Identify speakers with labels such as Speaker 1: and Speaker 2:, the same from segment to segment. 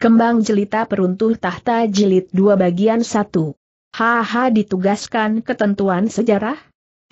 Speaker 1: Kembang jelita peruntuh tahta jilid dua bagian satu. Haha ditugaskan ketentuan sejarah?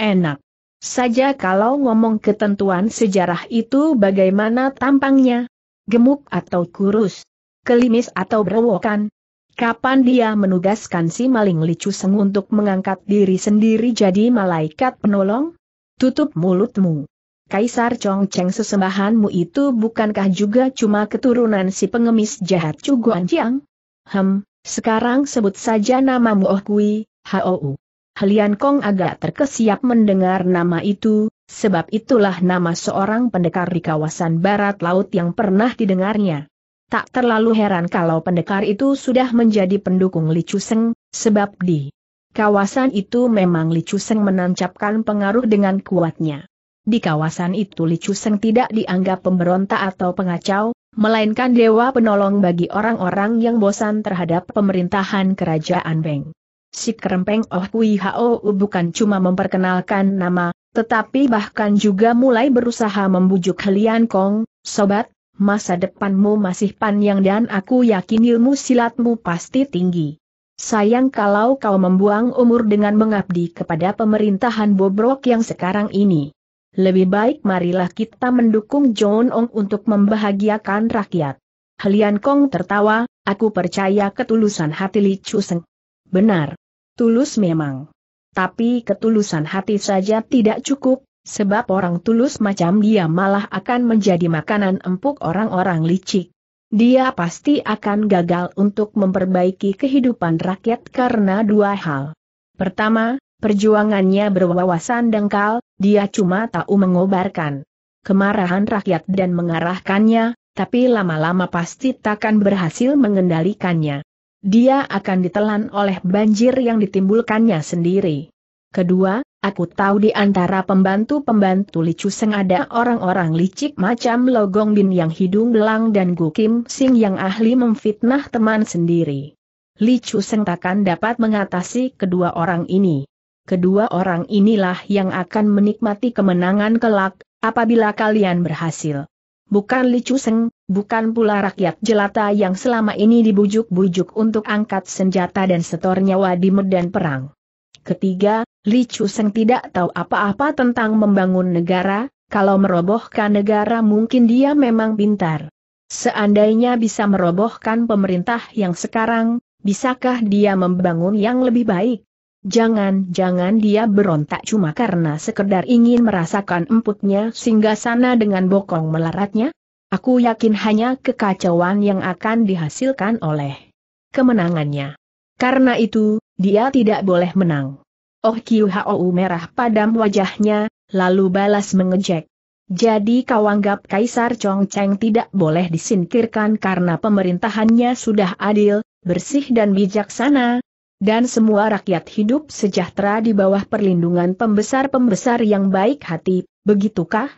Speaker 1: Enak. Saja kalau ngomong ketentuan sejarah itu bagaimana tampangnya? Gemuk atau kurus? Kelimis atau berewokan? Kapan dia menugaskan si maling Licu Seng untuk mengangkat diri sendiri jadi malaikat penolong? Tutup mulutmu. Kaisar Chong Cheng sesembahanmu itu bukankah juga cuma keturunan si pengemis jahat Chu Guanjiang? Hem, sekarang sebut saja namamu Oh Kui, Hou. Helian Kong agak terkesiap mendengar nama itu, sebab itulah nama seorang pendekar di kawasan barat laut yang pernah didengarnya. Tak terlalu heran kalau pendekar itu sudah menjadi pendukung Li Chuseng, sebab di kawasan itu memang Li Chuseng menancapkan pengaruh dengan kuatnya. Di kawasan itu Li Chuseng tidak dianggap pemberontak atau pengacau, melainkan dewa penolong bagi orang-orang yang bosan terhadap pemerintahan kerajaan Beng. Si Kerempeng Oh Kui Hao bukan cuma memperkenalkan nama, tetapi bahkan juga mulai berusaha membujuk Helian Kong, Sobat, masa depanmu masih panjang dan aku yakin ilmu silatmu pasti tinggi. Sayang kalau kau membuang umur dengan mengabdi kepada pemerintahan bobrok yang sekarang ini. Lebih baik marilah kita mendukung John Ong untuk membahagiakan rakyat. Helian Kong tertawa, aku percaya ketulusan hati Li Chuseng. Benar. Tulus memang. Tapi ketulusan hati saja tidak cukup, sebab orang tulus macam dia malah akan menjadi makanan empuk orang-orang licik. Dia pasti akan gagal untuk memperbaiki kehidupan rakyat karena dua hal. Pertama, Perjuangannya berwawasan dangkal, dia cuma tahu mengobarkan kemarahan rakyat dan mengarahkannya, tapi lama-lama pasti takkan berhasil mengendalikannya. Dia akan ditelan oleh banjir yang ditimbulkannya sendiri. Kedua, aku tahu di antara pembantu-pembantu Li Chuseng ada orang-orang licik macam Logong Bin yang hidung belang dan Gu Kim Sing yang ahli memfitnah teman sendiri. Li Chuseng takkan dapat mengatasi kedua orang ini. Kedua orang inilah yang akan menikmati kemenangan kelak, apabila kalian berhasil. Bukan Li Chuseng, bukan pula rakyat jelata yang selama ini dibujuk-bujuk untuk angkat senjata dan setor nyawa di medan perang. Ketiga, Li Chuseng tidak tahu apa-apa tentang membangun negara, kalau merobohkan negara mungkin dia memang pintar. Seandainya bisa merobohkan pemerintah yang sekarang, bisakah dia membangun yang lebih baik? Jangan-jangan dia berontak cuma karena sekedar ingin merasakan emputnya singgah sana dengan bokong melaratnya? Aku yakin hanya kekacauan yang akan dihasilkan oleh kemenangannya. Karena itu, dia tidak boleh menang. Oh Kiu Hou merah padam wajahnya, lalu balas mengejek. Jadi kau anggap Kaisar Chong Cheng tidak boleh disingkirkan karena pemerintahannya sudah adil, bersih dan bijaksana, dan semua rakyat hidup sejahtera di bawah perlindungan pembesar-pembesar yang baik hati, begitukah?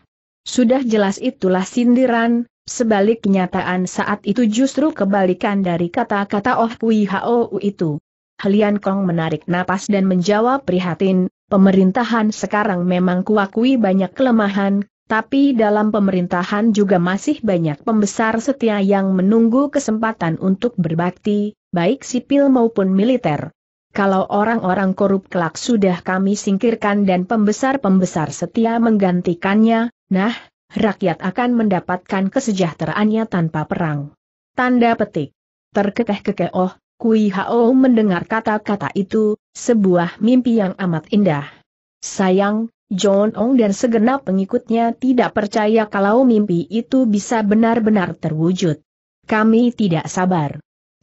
Speaker 1: Sudah jelas itulah sindiran, sebalik kenyataan saat itu justru kebalikan dari kata-kata Oh Kui Hou itu. Halian Kong menarik napas dan menjawab prihatin, pemerintahan sekarang memang kuakui banyak kelemahan, tapi dalam pemerintahan juga masih banyak pembesar setia yang menunggu kesempatan untuk berbakti, baik sipil maupun militer. Kalau orang-orang korup kelak sudah kami singkirkan dan pembesar-pembesar setia menggantikannya, nah, rakyat akan mendapatkan kesejahteraannya tanpa perang. Tanda petik. Terkekeh-kekeh oh, Kui Hao mendengar kata-kata itu, sebuah mimpi yang amat indah. Sayang, John Ong dan segenap pengikutnya tidak percaya kalau mimpi itu bisa benar-benar terwujud. Kami tidak sabar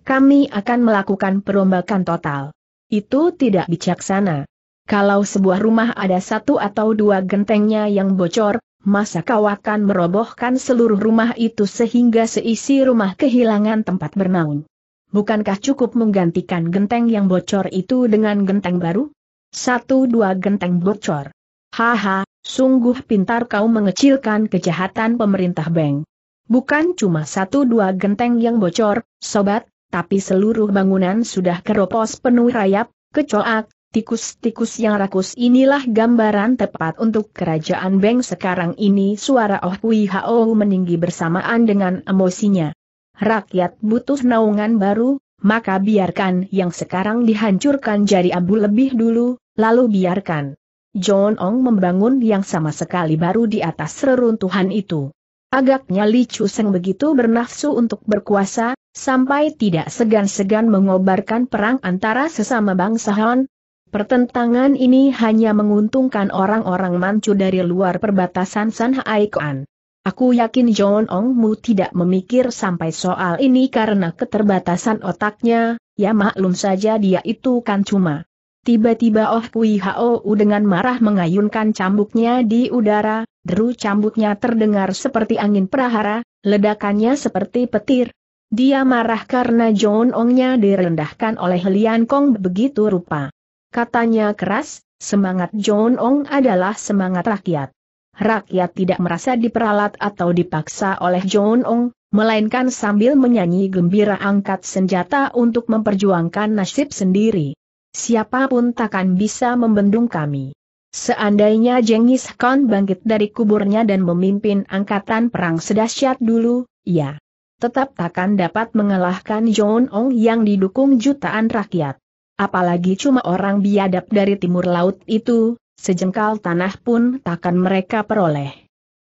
Speaker 1: kami akan melakukan perombakan total. Itu tidak bijaksana. Kalau sebuah rumah ada satu atau dua gentengnya yang bocor, masa kau akan merobohkan seluruh rumah itu sehingga seisi rumah kehilangan tempat bernaung? Bukankah cukup menggantikan genteng yang bocor itu dengan genteng baru? Satu dua genteng bocor. Haha, sungguh pintar kau mengecilkan kejahatan pemerintah Beng. Bukan cuma satu dua genteng yang bocor, sobat, tapi seluruh bangunan sudah keropos penuh rayap, kecoak, tikus-tikus yang rakus inilah gambaran tepat untuk kerajaan Beng sekarang ini suara Oh Pui Hao meninggi bersamaan dengan emosinya. rakyat butuh naungan baru, maka biarkan yang sekarang dihancurkan jadi abu lebih dulu, lalu biarkan John Ong membangun yang sama sekali baru di atas reruntuhan itu. Agaknya Li Chu Seng begitu bernafsu untuk berkuasa, sampai tidak segan-segan mengobarkan perang antara sesama bangsa Han. Pertentangan ini hanya menguntungkan orang-orang Manchu dari luar perbatasan San Hai Koan. Aku yakin John Ong Mu tidak memikir sampai soal ini karena keterbatasan otaknya, ya maklum saja dia itu kan cuma. Tiba-tiba Oh Kui Hou dengan marah mengayunkan cambuknya di udara, deru cambuknya terdengar seperti angin prahara, ledakannya seperti petir. Dia marah karena John Ongnya direndahkan oleh Lian Kong begitu rupa. Katanya keras, semangat John Ong adalah semangat rakyat rakyat tidak merasa diperalat atau dipaksa oleh John Ong, melainkan sambil menyanyi gembira angkat senjata untuk memperjuangkan nasib sendiri. Siapa pun takkan bisa membendung kami. Seandainya Jengis Khan bangkit dari kuburnya dan memimpin angkatan perang sedahsyat dulu, ya. Tetap takkan dapat mengalahkan John Ong yang didukung jutaan rakyat. Apalagi cuma orang biadab dari timur laut itu, sejengkal tanah pun takkan mereka peroleh.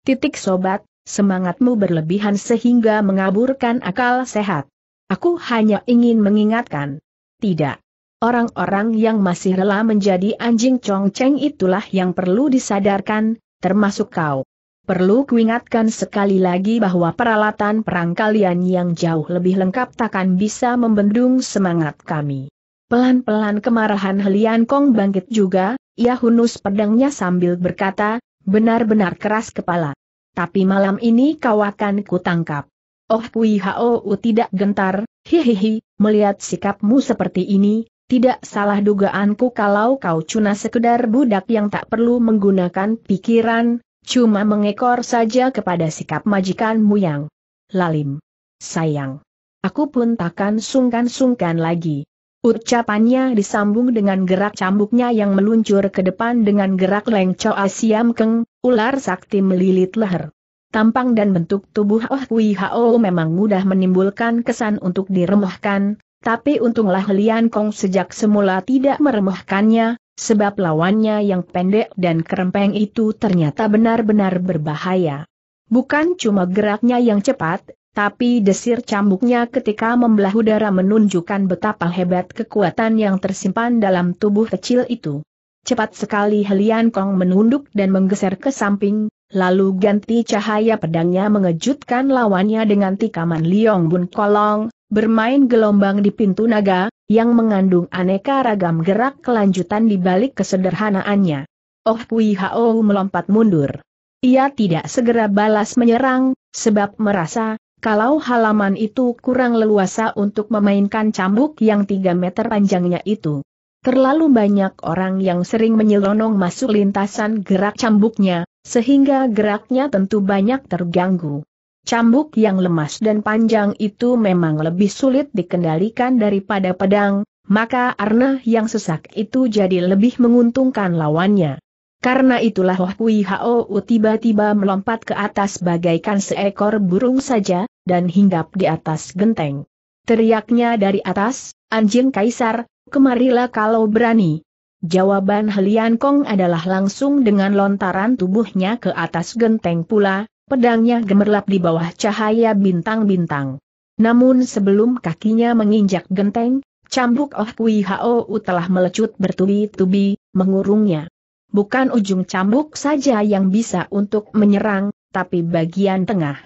Speaker 1: Titik sobat, semangatmu berlebihan sehingga mengaburkan akal sehat. Aku hanya ingin mengingatkan. Tidak. Orang-orang yang masih rela menjadi anjing congceng itulah yang perlu disadarkan, termasuk kau. Perlu kuingatkan sekali lagi bahwa peralatan perang kalian yang jauh lebih lengkap takkan bisa membendung semangat kami. Pelan-pelan kemarahan Helian Kong bangkit juga, ia hunus pedangnya sambil berkata, benar-benar keras kepala. Tapi malam ini kau akan kutangkap. Oh Kui Hou tidak gentar, hihihi, melihat sikapmu seperti ini, tidak salah dugaanku kalau kau cuna sekedar budak yang tak perlu menggunakan pikiran, cuma mengekor saja kepada sikap majikanmu yang lalim. Sayang. Aku pun takkan sungkan-sungkan lagi. Ucapannya disambung dengan gerak cambuknya yang meluncur ke depan dengan gerak lengco asiam keng, ular sakti melilit leher. Tampang dan bentuk tubuh Oh Hui Hao memang mudah menimbulkan kesan untuk diremehkan, tapi untunglah Lian Kong sejak semula tidak meremehkannya, sebab lawannya yang pendek dan kerempeng itu ternyata benar-benar berbahaya. Bukan cuma geraknya yang cepat, tapi desir cambuknya ketika membelah udara menunjukkan betapa hebat kekuatan yang tersimpan dalam tubuh kecil itu. Cepat sekali Helian Kong menunduk dan menggeser ke samping, lalu ganti cahaya pedangnya mengejutkan lawannya dengan tikaman Liong Bun Kolong, bermain gelombang di pintu naga, yang mengandung aneka ragam gerak kelanjutan di balik kesederhanaannya. Oh Kui Hao melompat mundur. Ia tidak segera balas menyerang, sebab merasa, kalau halaman itu kurang leluasa untuk memainkan cambuk yang tiga meter panjangnya itu. Terlalu banyak orang yang sering menyelonong masuk lintasan gerak cambuknya, sehingga geraknya tentu banyak terganggu. Cambuk yang lemas dan panjang itu memang lebih sulit dikendalikan daripada pedang, maka Arna yang sesak itu jadi lebih menguntungkan lawannya. Karena itulah Hui Hao tiba-tiba melompat ke atas bagaikan seekor burung saja, dan hinggap di atas genteng. Teriaknya dari atas, anjing kaisar, kemarilah kalau berani. Jawaban Helian Kong adalah langsung dengan lontaran tubuhnya ke atas genteng pula, pedangnya gemerlap di bawah cahaya bintang-bintang. Namun sebelum kakinya menginjak genteng, cambuk Oh Hui Hao telah melecut bertubi-tubi, mengurungnya. Bukan ujung cambuk saja yang bisa untuk menyerang, tapi bagian tengah.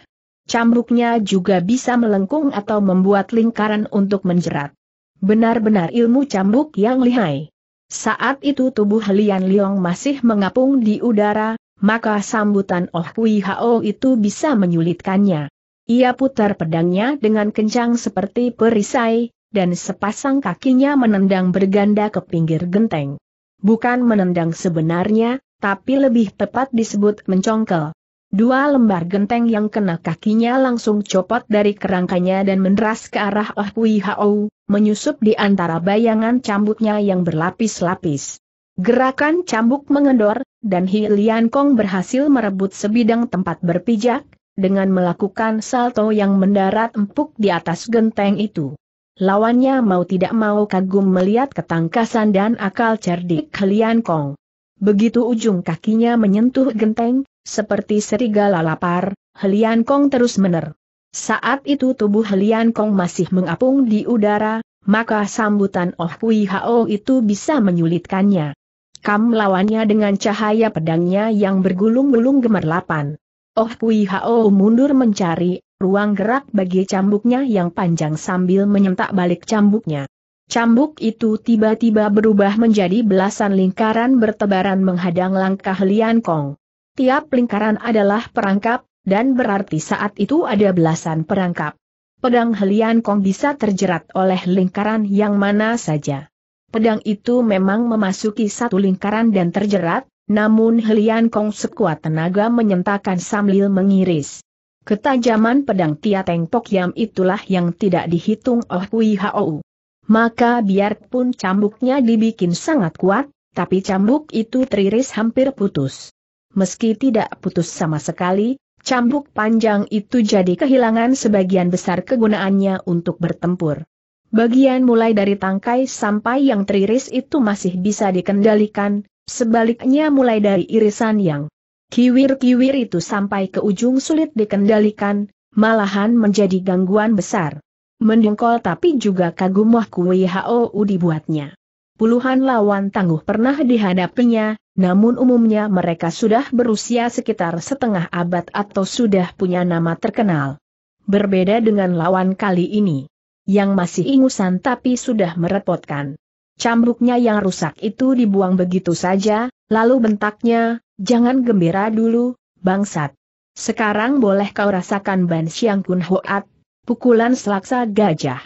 Speaker 1: Cambuknya juga bisa melengkung atau membuat lingkaran untuk menjerat. Benar-benar ilmu cambuk yang lihai. Saat itu tubuh Lian Liong masih mengapung di udara, maka sambutan Oh Hui Hao itu bisa menyulitkannya. Ia putar pedangnya dengan kencang seperti perisai, dan sepasang kakinya menendang berganda ke pinggir genteng bukan menendang sebenarnya, tapi lebih tepat disebut mencongkel. Dua lembar genteng yang kena kakinya langsung copot dari kerangkanya dan menderas ke arah Oh Hui Hao, menyusup di antara bayangan cambuknya yang berlapis-lapis. Gerakan cambuk mengendor, dan Hi Lian Kong berhasil merebut sebidang tempat berpijak, dengan melakukan salto yang mendarat empuk di atas genteng itu. Lawannya mau tidak mau kagum melihat ketangkasan dan akal cerdik Helian Kong. Begitu ujung kakinya menyentuh genteng, seperti serigala lapar, Helian Kong terus mener. Saat itu tubuh Helian Kong masih mengapung di udara, maka sambutan Oh Kui Hao itu bisa menyulitkannya. Kam lawannya dengan cahaya pedangnya yang bergulung-gulung gemerlapan. Oh Kui Hao mundur mencari ruang gerak bagi cambuknya yang panjang sambil menyentak balik cambuknya. Cambuk itu tiba-tiba berubah menjadi belasan lingkaran bertebaran menghadang langkah Lian Kong. Tiap lingkaran adalah perangkap, dan berarti saat itu ada belasan perangkap. Pedang Helian Kong bisa terjerat oleh lingkaran yang mana saja. Pedang itu memang memasuki satu lingkaran dan terjerat, namun Helian Kong sekuat tenaga menyentakkan sambil mengiris. Ketajaman pedang Tia Teng Pok Yam itulah yang tidak dihitung Oh Kui Hao. Maka biarpun cambuknya dibikin sangat kuat, tapi cambuk itu teriris hampir putus. Meski tidak putus sama sekali, cambuk panjang itu jadi kehilangan sebagian besar kegunaannya untuk bertempur. Bagian mulai dari tangkai sampai yang teriris itu masih bisa dikendalikan, sebaliknya mulai dari irisan yang kiwir-kiwir itu sampai ke ujung sulit dikendalikan, malahan menjadi gangguan besar. Mendengkol tapi juga kagum wah HOU dibuatnya. Puluhan lawan tangguh pernah dihadapinya, namun umumnya mereka sudah berusia sekitar setengah abad atau sudah punya nama terkenal. Berbeda dengan lawan kali ini yang masih ingusan tapi sudah merepotkan. Cambuknya yang rusak itu dibuang begitu saja, lalu bentaknya, jangan gembira dulu, bangsat. Sekarang boleh kau rasakan ban siang kun hoat, pukulan selaksa gajah.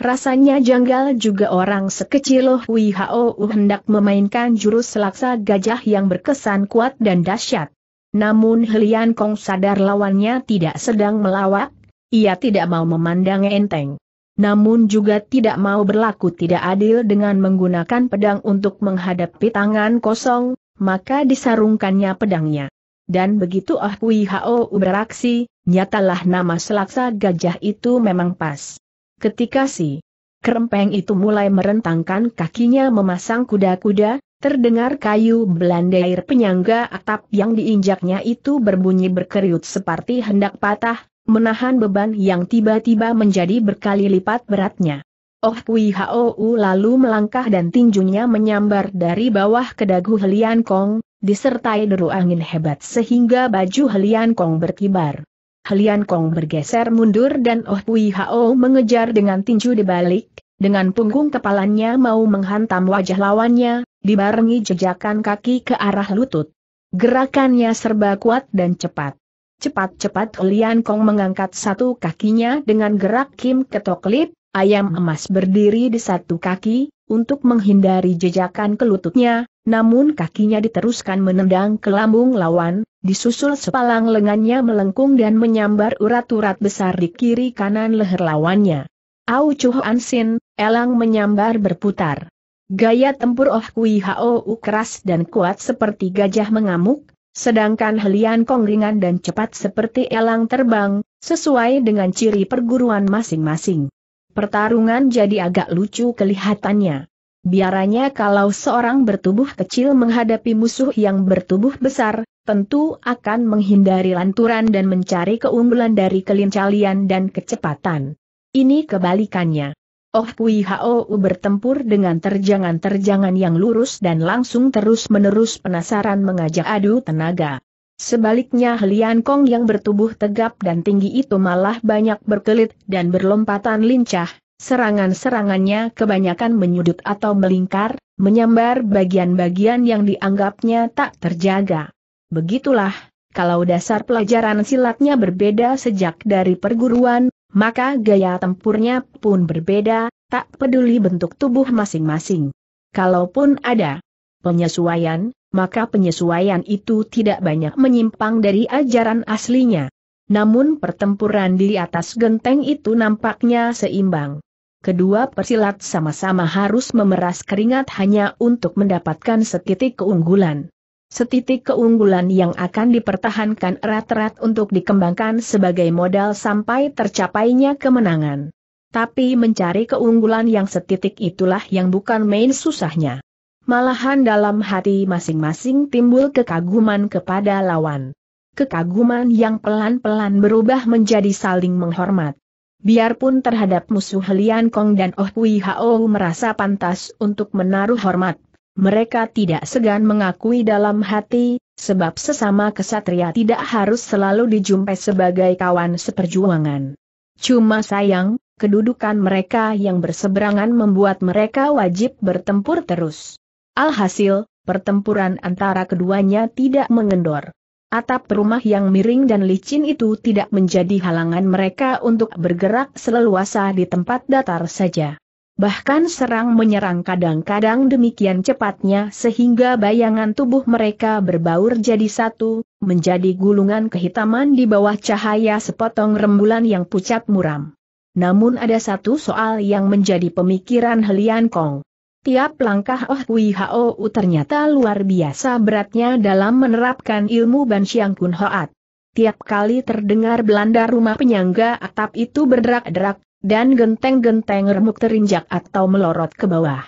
Speaker 1: Rasanya janggal juga orang sekecil Loh Wi Hao hendak memainkan jurus selaksa gajah yang berkesan kuat dan dahsyat. Namun Helian Kong sadar lawannya tidak sedang melawak, ia tidak mau memandang enteng namun juga tidak mau berlaku tidak adil dengan menggunakan pedang untuk menghadapi tangan kosong, maka disarungkannya pedangnya. Dan begitu Ah Hui Hao beraksi, nyatalah nama selaksa gajah itu memang pas. Ketika si kerempeng itu mulai merentangkan kakinya memasang kuda-kuda, terdengar kayu belandair penyangga atap yang diinjaknya itu berbunyi berkeriut seperti hendak patah, menahan beban yang tiba-tiba menjadi berkali lipat beratnya. Oh Kui Hou lalu melangkah dan tinjunya menyambar dari bawah ke dagu Helian Kong, disertai deru angin hebat sehingga baju Helian Kong berkibar. Helian Kong bergeser mundur dan Oh Kui Hou mengejar dengan tinju di balik, dengan punggung kepalanya mau menghantam wajah lawannya, dibarengi jejakan kaki ke arah lutut. Gerakannya serba kuat dan cepat. Cepat-cepat Lian Kong mengangkat satu kakinya dengan gerak Kim ketok lip, ayam emas berdiri di satu kaki, untuk menghindari jejakan ke lututnya, namun kakinya diteruskan menendang ke lambung lawan, disusul sepalang lengannya melengkung dan menyambar urat-urat besar di kiri kanan leher lawannya. Au Chuh Ansin, elang menyambar berputar. Gaya tempur Oh Kui Hao keras dan kuat seperti gajah mengamuk, sedangkan Helian Kong ringan dan cepat seperti elang terbang, sesuai dengan ciri perguruan masing-masing. Pertarungan jadi agak lucu kelihatannya. Biaranya kalau seorang bertubuh kecil menghadapi musuh yang bertubuh besar, tentu akan menghindari lanturan dan mencari keunggulan dari kelincalian dan kecepatan. Ini kebalikannya. Oh Kui Hao bertempur dengan terjangan-terjangan yang lurus dan langsung terus-menerus penasaran mengajak adu tenaga. Sebaliknya Helian Kong yang bertubuh tegap dan tinggi itu malah banyak berkelit dan berlompatan lincah, serangan-serangannya kebanyakan menyudut atau melingkar, menyambar bagian-bagian yang dianggapnya tak terjaga. Begitulah, kalau dasar pelajaran silatnya berbeda sejak dari perguruan, maka gaya tempurnya pun berbeda, tak peduli bentuk tubuh masing-masing. Kalaupun ada penyesuaian, maka penyesuaian itu tidak banyak menyimpang dari ajaran aslinya. Namun pertempuran di atas genteng itu nampaknya seimbang. Kedua persilat sama-sama harus memeras keringat hanya untuk mendapatkan setitik keunggulan. Setitik keunggulan yang akan dipertahankan erat-erat untuk dikembangkan sebagai modal sampai tercapainya kemenangan. Tapi mencari keunggulan yang setitik itulah yang bukan main susahnya. Malahan dalam hati masing-masing timbul kekaguman kepada lawan. Kekaguman yang pelan-pelan berubah menjadi saling menghormat. Biarpun terhadap musuh Lian Kong dan Oh Hui Hao merasa pantas untuk menaruh hormat, mereka tidak segan mengakui dalam hati, sebab sesama kesatria tidak harus selalu dijumpai sebagai kawan seperjuangan. Cuma sayang, kedudukan mereka yang berseberangan membuat mereka wajib bertempur terus. Alhasil, pertempuran antara keduanya tidak mengendor. Atap rumah yang miring dan licin itu tidak menjadi halangan mereka untuk bergerak seleluasa di tempat datar saja. Bahkan serang menyerang kadang-kadang demikian cepatnya sehingga bayangan tubuh mereka berbaur jadi satu, menjadi gulungan kehitaman di bawah cahaya sepotong rembulan yang pucat muram. Namun ada satu soal yang menjadi pemikiran Helian Kong. Tiap langkah Oh Hui Hao ternyata luar biasa beratnya dalam menerapkan ilmu Ban Siang Kun Hoat. Tiap kali terdengar belanda rumah penyangga atap itu berderak-derak, dan genteng-genteng remuk terinjak atau melorot ke bawah.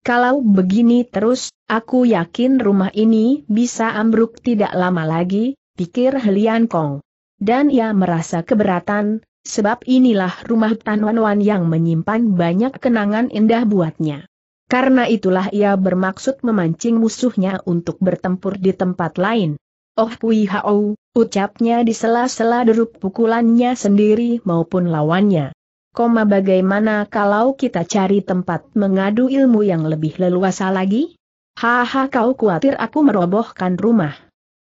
Speaker 1: Kalau begini terus, aku yakin rumah ini bisa ambruk tidak lama lagi, pikir Helian Kong. Dan ia merasa keberatan, sebab inilah rumah Tan Wan Wan yang menyimpan banyak kenangan indah buatnya. Karena itulah ia bermaksud memancing musuhnya untuk bertempur di tempat lain. Oh Hui Hao, ucapnya di sela-sela deruk pukulannya sendiri maupun lawannya. Koma bagaimana kalau kita cari tempat mengadu ilmu yang lebih leluasa lagi? Haha kau khawatir aku merobohkan rumah.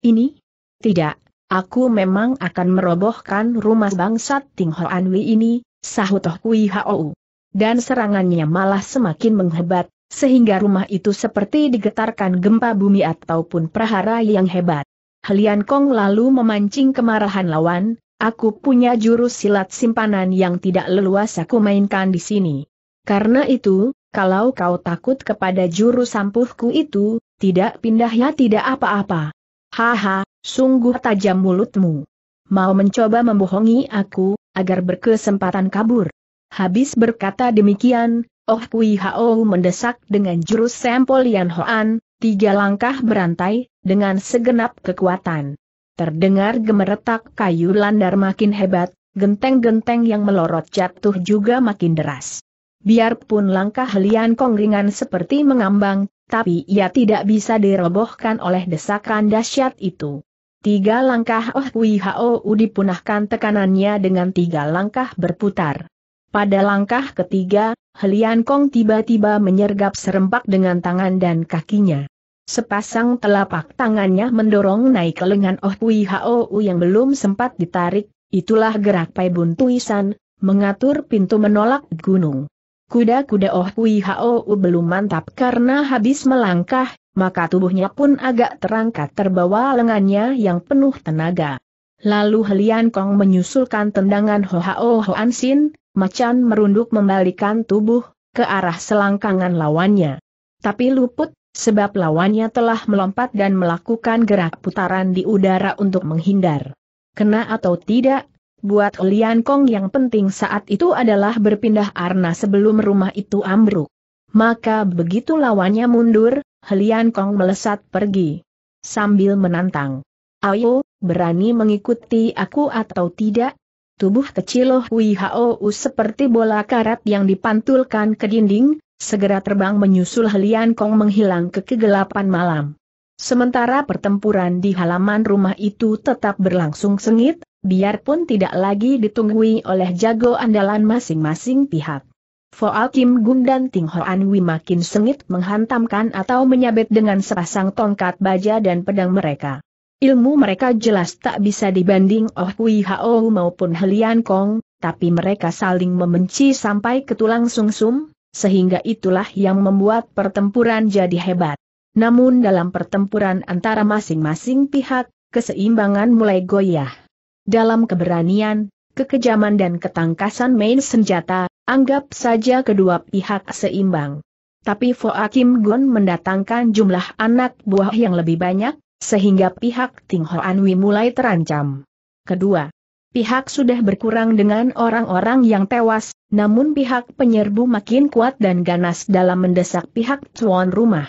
Speaker 1: Ini? Tidak, aku memang akan merobohkan rumah bangsat Ting Hoan Wei ini, sahut Oh Kui Hao. Dan serangannya malah semakin menghebat, sehingga rumah itu seperti digetarkan gempa bumi ataupun prahara yang hebat. Helian Kong lalu memancing kemarahan lawan, Aku punya jurus silat simpanan yang tidak leluasa aku mainkan di sini. Karena itu, kalau kau takut kepada jurus sampuhku itu, tidak pindah ya tidak apa-apa. Haha, sungguh tajam mulutmu. Mau mencoba membohongi aku, agar berkesempatan kabur. Habis berkata demikian, Oh Kui Hao mendesak dengan jurus sampel Lian Hoan, tiga langkah berantai, dengan segenap kekuatan. Terdengar gemeretak kayu landar makin hebat, genteng-genteng yang melorot jatuh juga makin deras. Biarpun langkah Lian Kong ringan seperti mengambang, tapi ia tidak bisa dirobohkan oleh desakan dahsyat itu. Tiga langkah Oh Hui Hao dipunahkan tekanannya dengan tiga langkah berputar. Pada langkah ketiga, Helian Kong tiba-tiba menyergap serempak dengan tangan dan kakinya. Sepasang telapak tangannya mendorong naik ke lengan Oh Hui Hao yang belum sempat ditarik, itulah gerak Pai Bun Tuisan, mengatur pintu menolak gunung. Kuda-kuda Oh Hui Hao belum mantap karena habis melangkah, maka tubuhnya pun agak terangkat terbawa lengannya yang penuh tenaga. Lalu Helian Kong menyusulkan tendangan Ho Hao Hoan Sin, macan merunduk membalikan tubuh, ke arah selangkangan lawannya. Tapi luput, sebab lawannya telah melompat dan melakukan gerak putaran di udara untuk menghindar. Kena atau tidak, buat Lian Kong yang penting saat itu adalah berpindah arna sebelum rumah itu ambruk. Maka begitu lawannya mundur, Lian Kong melesat pergi. Sambil menantang. Ayo, berani mengikuti aku atau tidak? Tubuh kecil Hui Hao seperti bola karat yang dipantulkan ke dinding, segera terbang menyusul Helian Kong menghilang ke kegelapan malam. Sementara pertempuran di halaman rumah itu tetap berlangsung sengit, biarpun tidak lagi ditunggui oleh jago andalan masing-masing pihak. Foal Kim Gun dan Ting Hoan Wi makin sengit menghantamkan atau menyabet dengan sepasang tongkat baja dan pedang mereka. Ilmu mereka jelas tak bisa dibanding Oh Hui Hao maupun Helian Kong, tapi mereka saling membenci sampai ke tulang sungsum, sehingga itulah yang membuat pertempuran jadi hebat. Namun dalam pertempuran antara masing-masing pihak, keseimbangan mulai goyah. Dalam keberanian, kekejaman dan ketangkasan main senjata, anggap saja kedua pihak seimbang. Tapi Foa Kim Gon mendatangkan jumlah anak buah yang lebih banyak, sehingga pihak Ting Hoan mulai terancam. Kedua, pihak sudah berkurang dengan orang-orang yang tewas, namun pihak penyerbu makin kuat dan ganas dalam mendesak pihak tuan rumah.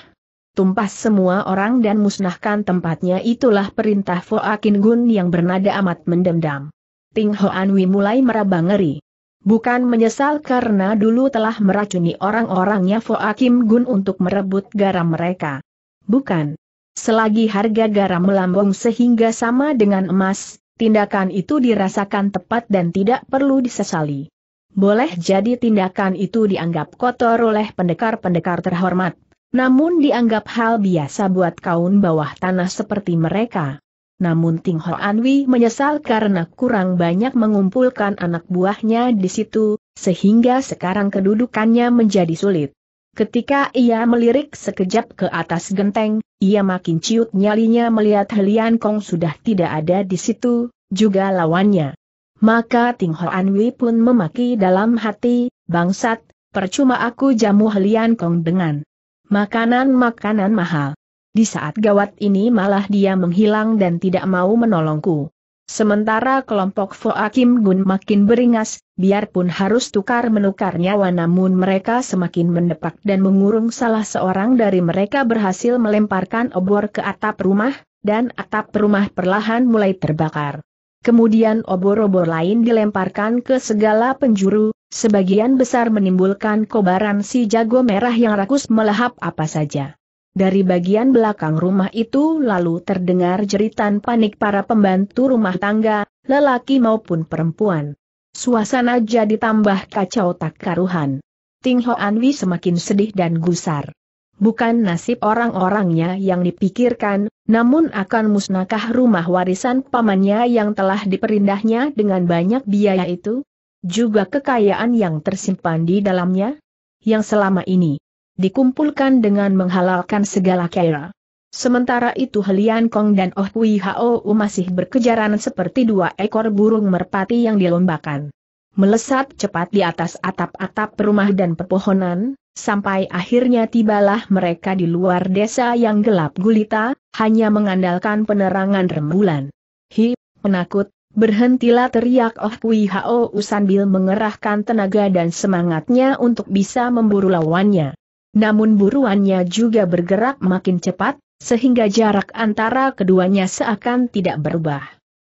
Speaker 1: Tumpas semua orang dan musnahkan tempatnya itulah perintah Foa Gun yang bernada amat mendendam. Ting Hoan mulai meraba ngeri. Bukan menyesal karena dulu telah meracuni orang-orangnya Foa Kim Gun untuk merebut garam mereka. Bukan. Selagi harga garam melambung sehingga sama dengan emas, tindakan itu dirasakan tepat dan tidak perlu disesali. Boleh jadi tindakan itu dianggap kotor oleh pendekar-pendekar terhormat, namun dianggap hal biasa buat kaum bawah tanah seperti mereka. Namun Ting Ho Anwi menyesal karena kurang banyak mengumpulkan anak buahnya di situ, sehingga sekarang kedudukannya menjadi sulit. Ketika ia melirik sekejap ke atas genteng, ia makin ciut nyalinya melihat Helian Kong sudah tidak ada di situ, juga lawannya. Maka Ting Ho Anwi pun memaki dalam hati, bangsat, percuma aku jamu Helian Kong dengan makanan-makanan mahal. Di saat gawat ini malah dia menghilang dan tidak mau menolongku. Sementara kelompok Foa Kim Gun makin beringas, biarpun harus tukar-menukar nyawa namun mereka semakin mendepak dan mengurung salah seorang dari mereka berhasil melemparkan obor ke atap rumah, dan atap rumah perlahan mulai terbakar. Kemudian obor-obor lain dilemparkan ke segala penjuru, sebagian besar menimbulkan kobaran si jago merah yang rakus melahap apa saja. Dari bagian belakang rumah itu lalu terdengar jeritan panik para pembantu rumah tangga, lelaki maupun perempuan. Suasana jadi tambah kacau tak karuhan. Ting Ho Anwi semakin sedih dan gusar. Bukan nasib orang-orangnya yang dipikirkan, namun akan musnahkah rumah warisan pamannya yang telah diperindahnya dengan banyak biaya itu? Juga kekayaan yang tersimpan di dalamnya? Yang selama ini dikumpulkan dengan menghalalkan segala kera. Sementara itu Helian Kong dan Oh Hui Hao masih berkejaran seperti dua ekor burung merpati yang dilombakan. Melesat cepat di atas atap-atap rumah dan pepohonan, sampai akhirnya tibalah mereka di luar desa yang gelap gulita, hanya mengandalkan penerangan rembulan. Hi, penakut, berhentilah teriak Oh Hui Hao sambil mengerahkan tenaga dan semangatnya untuk bisa memburu lawannya. Namun buruannya juga bergerak makin cepat, sehingga jarak antara keduanya seakan tidak berubah.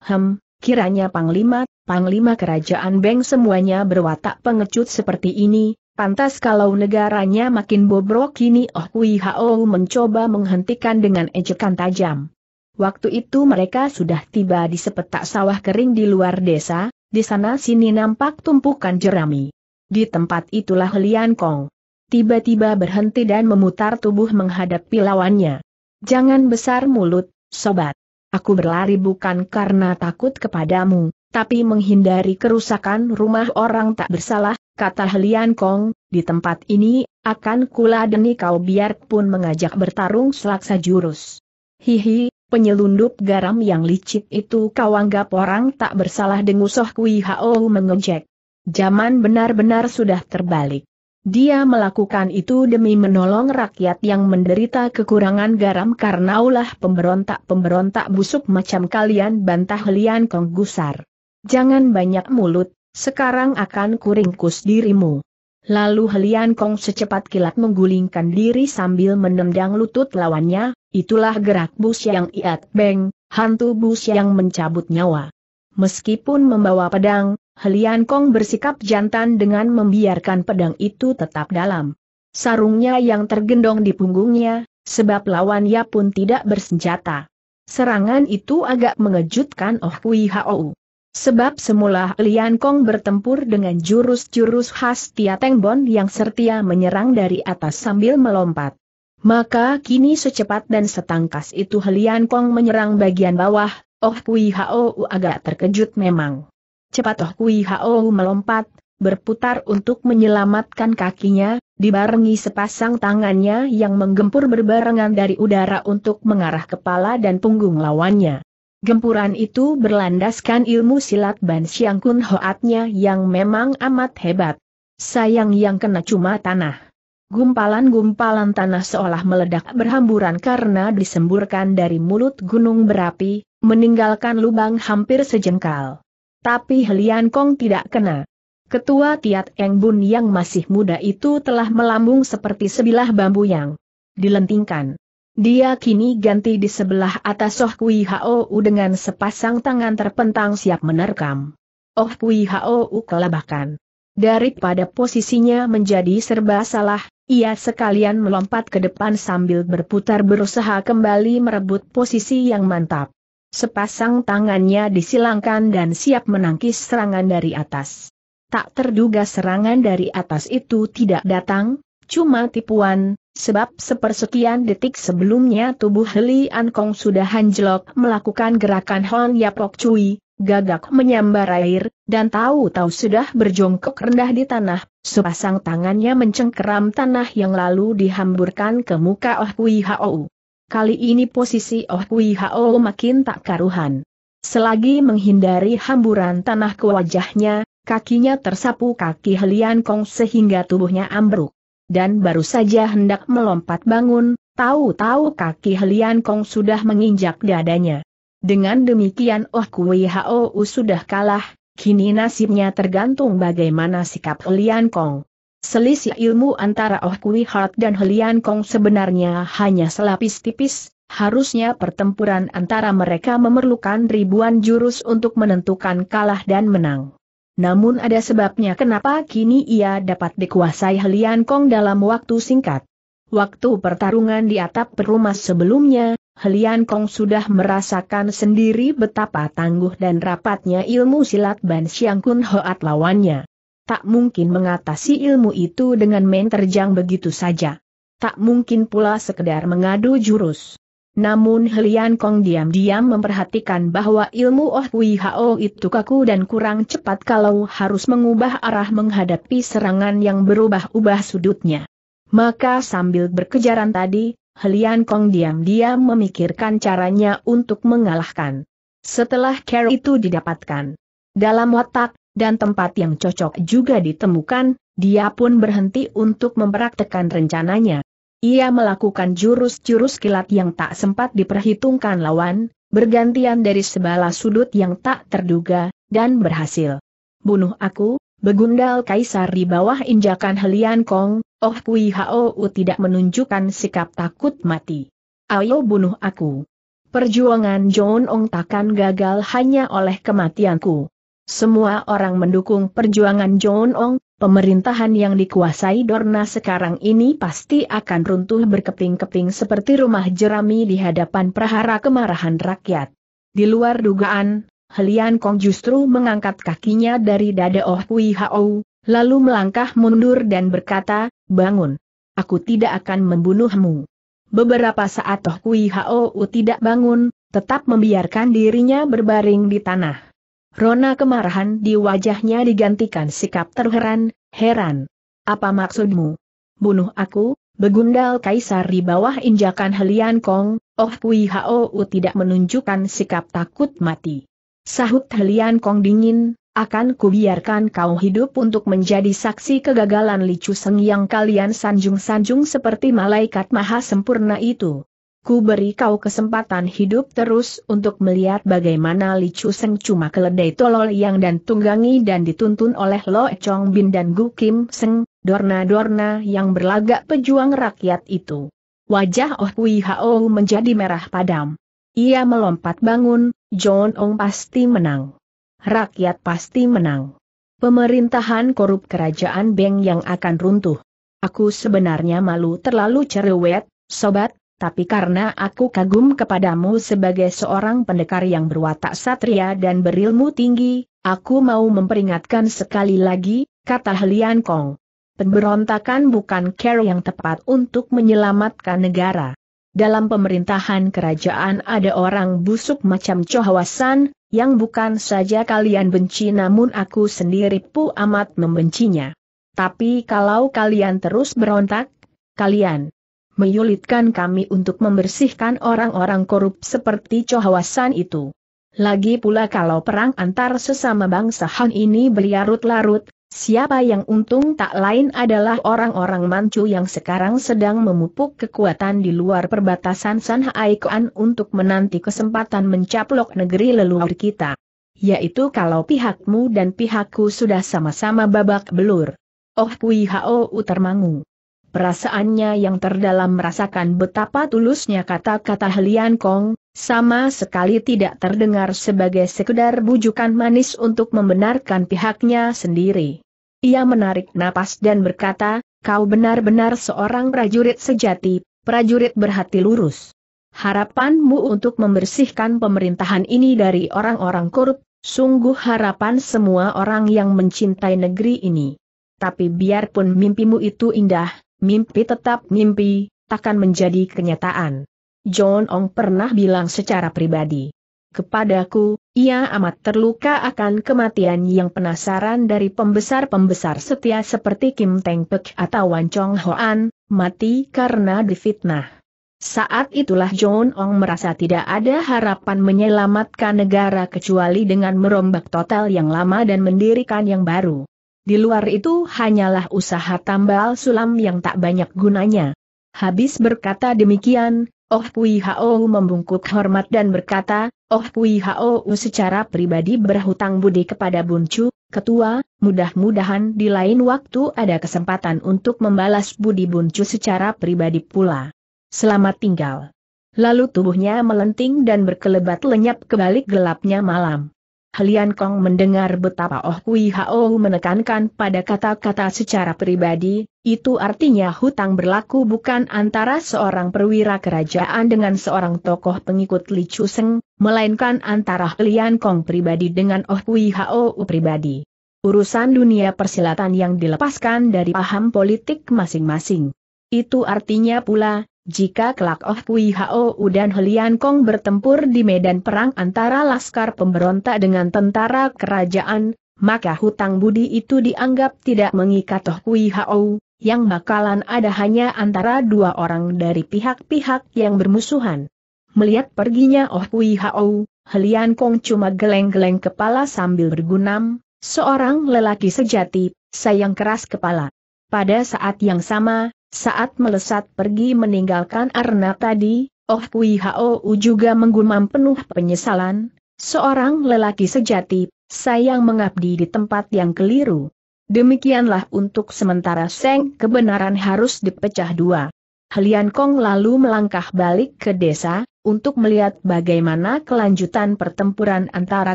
Speaker 1: Hem, kiranya Panglima, Panglima Kerajaan Beng semuanya berwatak pengecut seperti ini, pantas kalau negaranya makin bobrok kini Oh Kui Hao mencoba menghentikan dengan ejekan tajam. Waktu itu mereka sudah tiba di sepetak sawah kering di luar desa, di sana sini nampak tumpukan jerami. Di tempat itulah Lian Kong tiba-tiba berhenti dan memutar tubuh menghadapi lawannya. Jangan besar mulut, sobat. Aku berlari bukan karena takut kepadamu, tapi menghindari kerusakan rumah orang tak bersalah, kata Helian Kong, di tempat ini, akan kula deni kau biarpun mengajak bertarung selaksa jurus. Hihi, penyelundup garam yang licik itu kau anggap orang tak bersalah dengusoh Kui Hao mengejek. Zaman benar-benar sudah terbalik. Dia melakukan itu demi menolong rakyat yang menderita kekurangan garam karena ulah pemberontak-pemberontak busuk macam kalian bantah Lian Kong gusar. Jangan banyak mulut, sekarang akan kuringkus dirimu. Lalu Helian Kong secepat kilat menggulingkan diri sambil menendang lutut lawannya, itulah gerak bus yang iat beng, hantu bus yang mencabut nyawa. Meskipun membawa pedang, Helian Kong bersikap jantan dengan membiarkan pedang itu tetap dalam. Sarungnya yang tergendong di punggungnya, sebab lawannya pun tidak bersenjata. Serangan itu agak mengejutkan Oh Hui Hao. Sebab semula Lian Kong bertempur dengan jurus-jurus khas Tia Teng Bon yang setia menyerang dari atas sambil melompat. Maka kini secepat dan setangkas itu Lian Kong menyerang bagian bawah, Oh Hui Hao agak terkejut memang. Cepat Oh Kui Hao melompat, berputar untuk menyelamatkan kakinya, dibarengi sepasang tangannya yang menggempur berbarengan dari udara untuk mengarah kepala dan punggung lawannya. Gempuran itu berlandaskan ilmu silat Ban Siang Kun Hoatnya yang memang amat hebat. Sayang yang kena cuma tanah. Gumpalan-gumpalan tanah seolah meledak berhamburan karena disemburkan dari mulut gunung berapi, meninggalkan lubang hampir sejengkal. Tapi Helian Kong tidak kena. Ketua Tiat Eng Bun yang masih muda itu telah melambung seperti sebilah bambu yang dilentingkan. Dia kini ganti di sebelah atas Oh Kui Hou dengan sepasang tangan terpentang siap menerkam. Oh Kui Hou kelabakan. Daripada posisinya menjadi serba salah, ia sekalian melompat ke depan sambil berputar berusaha kembali merebut posisi yang mantap. Sepasang tangannya disilangkan dan siap menangkis serangan dari atas. Tak terduga serangan dari atas itu tidak datang, cuma tipuan, sebab sepersekian detik sebelumnya tubuh Heli Ankong sudah hanjlok melakukan gerakan Hon Yapok Cui, gagak menyambar air, dan tahu-tahu sudah berjongkok rendah di tanah, sepasang tangannya mencengkeram tanah yang lalu dihamburkan ke muka Oh Kui Hou. Kali ini posisi Oh Kui Hou makin tak karuhan. Selagi menghindari hamburan tanah ke wajahnya, kakinya tersapu kaki Helian Kong sehingga tubuhnya ambruk. Dan baru saja hendak melompat bangun, tahu-tahu kaki Helian Kong sudah menginjak dadanya. Dengan demikian Oh Kui Hou sudah kalah, kini nasibnya tergantung bagaimana sikap Helian Kong. Selisih ilmu antara Oh Kui Hart dan Helian Kong sebenarnya hanya selapis tipis, harusnya pertempuran antara mereka memerlukan ribuan jurus untuk menentukan kalah dan menang. Namun ada sebabnya kenapa kini ia dapat dikuasai Helian Kong dalam waktu singkat. Waktu pertarungan di atap perumas sebelumnya, Helian Kong sudah merasakan sendiri betapa tangguh dan rapatnya ilmu silat Ban Siang Kun Hoat lawannya. Tak mungkin mengatasi ilmu itu dengan main terjang begitu saja. Tak mungkin pula sekedar mengadu jurus. Namun Helian Kong diam-diam memperhatikan bahwa ilmu Oh Hui Hao itu kaku dan kurang cepat kalau harus mengubah arah menghadapi serangan yang berubah-ubah sudutnya. Maka sambil berkejaran tadi, Helian Kong diam-diam memikirkan caranya untuk mengalahkan. Setelah care itu didapatkan dalam watak dan tempat yang cocok juga ditemukan, dia pun berhenti untuk mempraktekkan rencananya. Ia melakukan jurus-jurus kilat yang tak sempat diperhitungkan lawan, bergantian dari sebala sudut yang tak terduga, dan berhasil. Bunuh aku, begundal kaisar di bawah injakan Helian Kong, Oh Kui Hou tidak menunjukkan sikap takut mati. Ayo bunuh aku. Perjuangan John Ong takkan gagal hanya oleh kematianku. Semua orang mendukung perjuangan John Ong, pemerintahan yang dikuasai Dorna sekarang ini pasti akan runtuh berkeping-keping seperti rumah jerami di hadapan prahara kemarahan rakyat. Di luar dugaan, Helian Kong justru mengangkat kakinya dari dada Oh Kui Hou, lalu melangkah mundur dan berkata, bangun. Aku tidak akan membunuhmu. Beberapa saat Toh Kui Hou tidak bangun, tetap membiarkan dirinya berbaring di tanah. Rona kemarahan di wajahnya digantikan sikap terheran, heran. Apa maksudmu? Bunuh aku, begundal kaisar di bawah injakan Helian Kong, Oh Kui Hou tidak menunjukkan sikap takut mati. Sahut Helian Kong dingin, akan kubiarkan kau hidup untuk menjadi saksi kegagalan Li Seng yang kalian sanjung-sanjung seperti malaikat maha sempurna itu. Ku beri kau kesempatan hidup terus untuk melihat bagaimana Li Seng cuma keledai tolol yang dan tunggangi dan dituntun oleh Lo Chong Bin dan Gu Kim Seng, dorna-dorna yang berlagak pejuang rakyat itu. Wajah Oh Kui Hao menjadi merah padam. Ia melompat bangun, John Ong pasti menang rakyat pasti menang. Pemerintahan korup kerajaan Beng yang akan runtuh. Aku sebenarnya malu terlalu cerewet, sobat, tapi karena aku kagum kepadamu sebagai seorang pendekar yang berwatak satria dan berilmu tinggi, aku mau memperingatkan sekali lagi, kata Helian Kong. Pemberontakan bukan care yang tepat untuk menyelamatkan negara. Dalam pemerintahan kerajaan ada orang busuk macam Chohawasan, yang bukan saja kalian benci namun aku sendiri pu amat membencinya. Tapi kalau kalian terus berontak, kalian menyulitkan kami untuk membersihkan orang-orang korup seperti Chohawasan itu. Lagi pula kalau perang antar sesama bangsa Han ini berlarut-larut, Siapa yang untung tak lain adalah orang-orang Manchu yang sekarang sedang memupuk kekuatan di luar perbatasan San Haikoan untuk menanti kesempatan mencaplok negeri leluhur kita. Yaitu kalau pihakmu dan pihakku sudah sama-sama babak belur. Oh Kui Hao termangu. Perasaannya yang terdalam merasakan betapa tulusnya kata-kata Helian Kong, sama sekali tidak terdengar sebagai sekedar bujukan manis untuk membenarkan pihaknya sendiri. Ia menarik napas dan berkata, kau benar-benar seorang prajurit sejati, prajurit berhati lurus. Harapanmu untuk membersihkan pemerintahan ini dari orang-orang korup, sungguh harapan semua orang yang mencintai negeri ini. Tapi biarpun mimpimu itu indah, mimpi tetap mimpi, takkan menjadi kenyataan. John Ong pernah bilang secara pribadi. Kepadaku, ia amat terluka akan kematian yang penasaran dari pembesar-pembesar setia seperti Kim Teng Pek atau Wan Chong Hoan, mati karena difitnah. Saat itulah John Ong merasa tidak ada harapan menyelamatkan negara kecuali dengan merombak total yang lama dan mendirikan yang baru. Di luar itu hanyalah usaha tambal sulam yang tak banyak gunanya. Habis berkata demikian, Oh Kui Hao membungkuk hormat dan berkata, Oh Kui Hao secara pribadi berhutang budi kepada Buncu, ketua, mudah-mudahan di lain waktu ada kesempatan untuk membalas budi Buncu secara pribadi pula. Selamat tinggal. Lalu tubuhnya melenting dan berkelebat lenyap ke balik gelapnya malam. Helian Kong mendengar betapa Oh Kui Hao menekankan pada kata-kata secara pribadi, itu artinya hutang berlaku bukan antara seorang perwira kerajaan dengan seorang tokoh pengikut Li Chu Seng, melainkan antara Helian Kong pribadi dengan Oh Kui Hao pribadi. Urusan dunia persilatan yang dilepaskan dari paham politik masing-masing. Itu artinya pula, jika kelak Oh Kui Hao dan Helian Kong bertempur di medan perang antara laskar pemberontak dengan tentara kerajaan, maka hutang budi itu dianggap tidak mengikat Oh Kui Hao, yang bakalan ada hanya antara dua orang dari pihak-pihak yang bermusuhan. Melihat perginya Oh Kui Hao, Helian Kong cuma geleng-geleng kepala sambil bergunam, seorang lelaki sejati, sayang keras kepala. Pada saat yang sama, saat melesat pergi meninggalkan Arna tadi, Oh Kui Hao juga menggumam penuh penyesalan, seorang lelaki sejati, sayang mengabdi di tempat yang keliru. Demikianlah untuk sementara Seng kebenaran harus dipecah dua. Helian Kong lalu melangkah balik ke desa, untuk melihat bagaimana kelanjutan pertempuran antara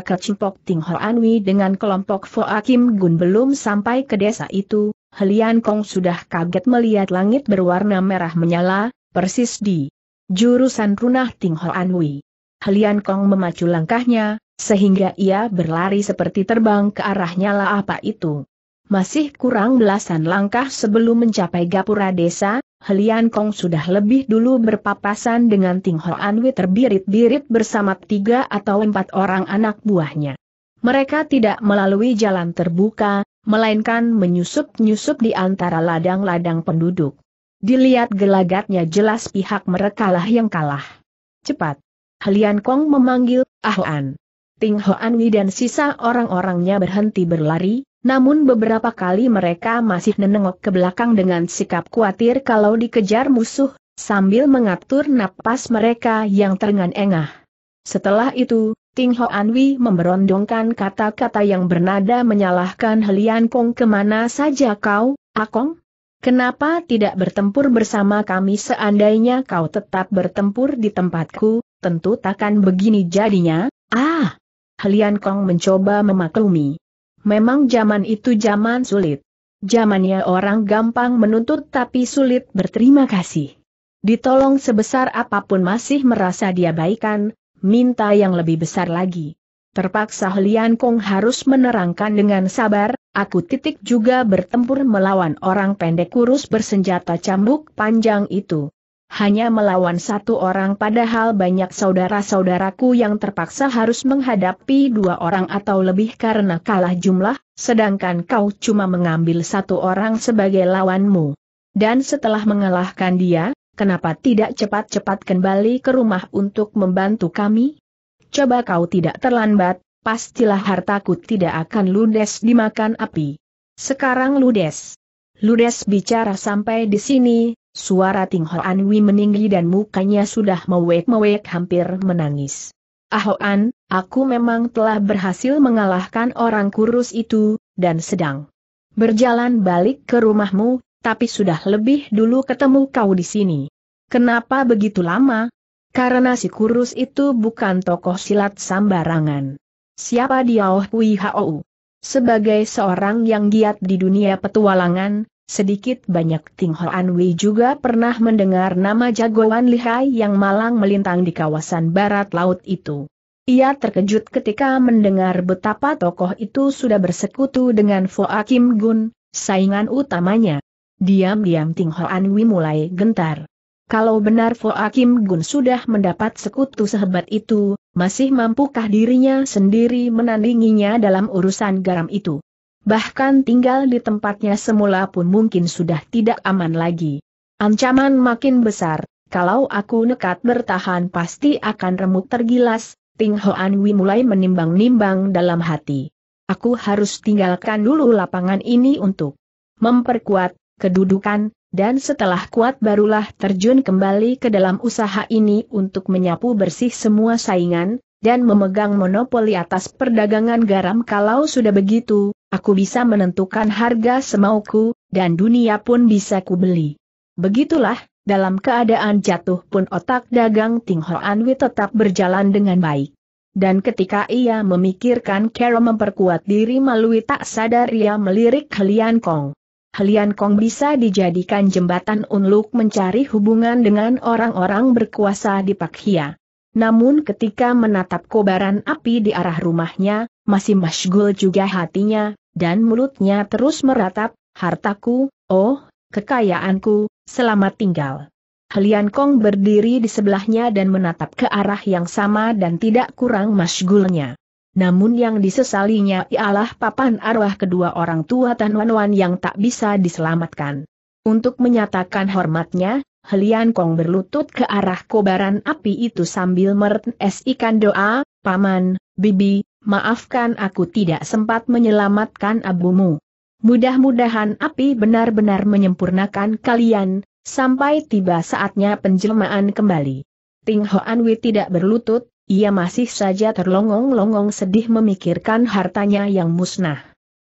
Speaker 1: Kecimpok Ting Hoanwi dengan kelompok Foa Kim Gun belum sampai ke desa itu, Helian Kong sudah kaget melihat langit berwarna merah menyala, persis di jurusan runah Ting Hoan Hui. Helian Kong memacu langkahnya, sehingga ia berlari seperti terbang ke arah nyala apa itu. Masih kurang belasan langkah sebelum mencapai gapura desa, Helian Kong sudah lebih dulu berpapasan dengan Ting Hoan Hui terbirit-birit bersama tiga atau empat orang anak buahnya. Mereka tidak melalui jalan terbuka, melainkan menyusup-nyusup di antara ladang-ladang penduduk. Dilihat gelagatnya jelas pihak merekalah yang kalah. Cepat. Halian Kong memanggil, Ahoan. Ting Hoan Wi dan sisa orang-orangnya berhenti berlari, namun beberapa kali mereka masih menengok ke belakang dengan sikap khawatir kalau dikejar musuh, sambil mengatur napas mereka yang terengan-engah. Setelah itu, Ting Ho Anwi memberondongkan kata-kata yang bernada menyalahkan Helian Kong ke mana saja kau, Akong? Kenapa tidak bertempur bersama kami seandainya kau tetap bertempur di tempatku, tentu takkan begini jadinya, ah! Helian Kong mencoba memaklumi. Memang zaman itu zaman sulit. Zamannya orang gampang menuntut tapi sulit berterima kasih. Ditolong sebesar apa pun masih merasa diabaikan, minta yang lebih besar lagi. Terpaksa Lian Kong harus menerangkan dengan sabar, aku titik juga bertempur melawan orang pendek kurus bersenjata cambuk panjang itu. Hanya melawan satu orang padahal banyak saudara-saudaraku yang terpaksa harus menghadapi dua orang atau lebih karena kalah jumlah, sedangkan kau cuma mengambil satu orang sebagai lawanmu. Dan setelah mengalahkan dia, kenapa tidak cepat-cepat kembali ke rumah untuk membantu kami? Coba kau tidak terlambat, pastilah hartaku tidak akan ludes dimakan api. Sekarang ludes. Ludes bicara sampai di sini, suara Ting Hoan meninggi dan mukanya sudah mewek-mewek hampir menangis. Ahoan, aku memang telah berhasil mengalahkan orang kurus itu, dan sedang berjalan balik ke rumahmu, tapi sudah lebih dulu ketemu kau di sini. Kenapa begitu lama? Karena si kurus itu bukan tokoh silat sambarangan. Siapa dia Oh Hui Hao? Sebagai seorang yang giat di dunia petualangan, sedikit banyak Ting Hoan Wei juga pernah mendengar nama jagoan lihai yang malang melintang di kawasan barat laut itu. Ia terkejut ketika mendengar betapa tokoh itu sudah bersekutu dengan Foa Kim Gun, saingan utamanya. Diam-diam Ting Hoan Wei mulai gentar. Kalau benar Foa Kim Gun sudah mendapat sekutu sehebat itu, masih mampukah dirinya sendiri menandinginya dalam urusan garam itu? Bahkan tinggal di tempatnya semula pun mungkin sudah tidak aman lagi. Ancaman makin besar, kalau aku nekat bertahan pasti akan remuk tergilas, Ting Hoan Wi mulai menimbang-nimbang dalam hati. Aku harus tinggalkan dulu lapangan ini untuk memperkuat kedudukan, dan setelah kuat barulah terjun kembali ke dalam usaha ini untuk menyapu bersih semua saingan, dan memegang monopoli atas perdagangan garam kalau sudah begitu, aku bisa menentukan harga semauku, dan dunia pun bisa kubeli. Begitulah, dalam keadaan jatuh pun otak dagang Ting Hoan Wei tetap berjalan dengan baik. Dan ketika ia memikirkan cara memperkuat diri melalui tak sadar ia melirik Helian Kong. Helian Kong bisa dijadikan jembatan untuk mencari hubungan dengan orang-orang berkuasa di Pakhia. Namun ketika menatap kobaran api di arah rumahnya, masih masygul juga hatinya, dan mulutnya terus meratap, hartaku, oh, kekayaanku, selamat tinggal. Helian Kong berdiri di sebelahnya dan menatap ke arah yang sama dan tidak kurang masygulnya. Namun yang disesalinya ialah papan arwah kedua orang tua Tan Wan Wan yang tak bisa diselamatkan. Untuk menyatakan hormatnya, Helian Kong berlutut ke arah kobaran api itu sambil meresikan doa, Paman, Bibi, maafkan aku tidak sempat menyelamatkan abumu. Mudah-mudahan api benar-benar menyempurnakan kalian, sampai tiba saatnya penjelmaan kembali. Ting Hoan Wei tidak berlutut, ia masih saja terlongong-longong sedih memikirkan hartanya yang musnah.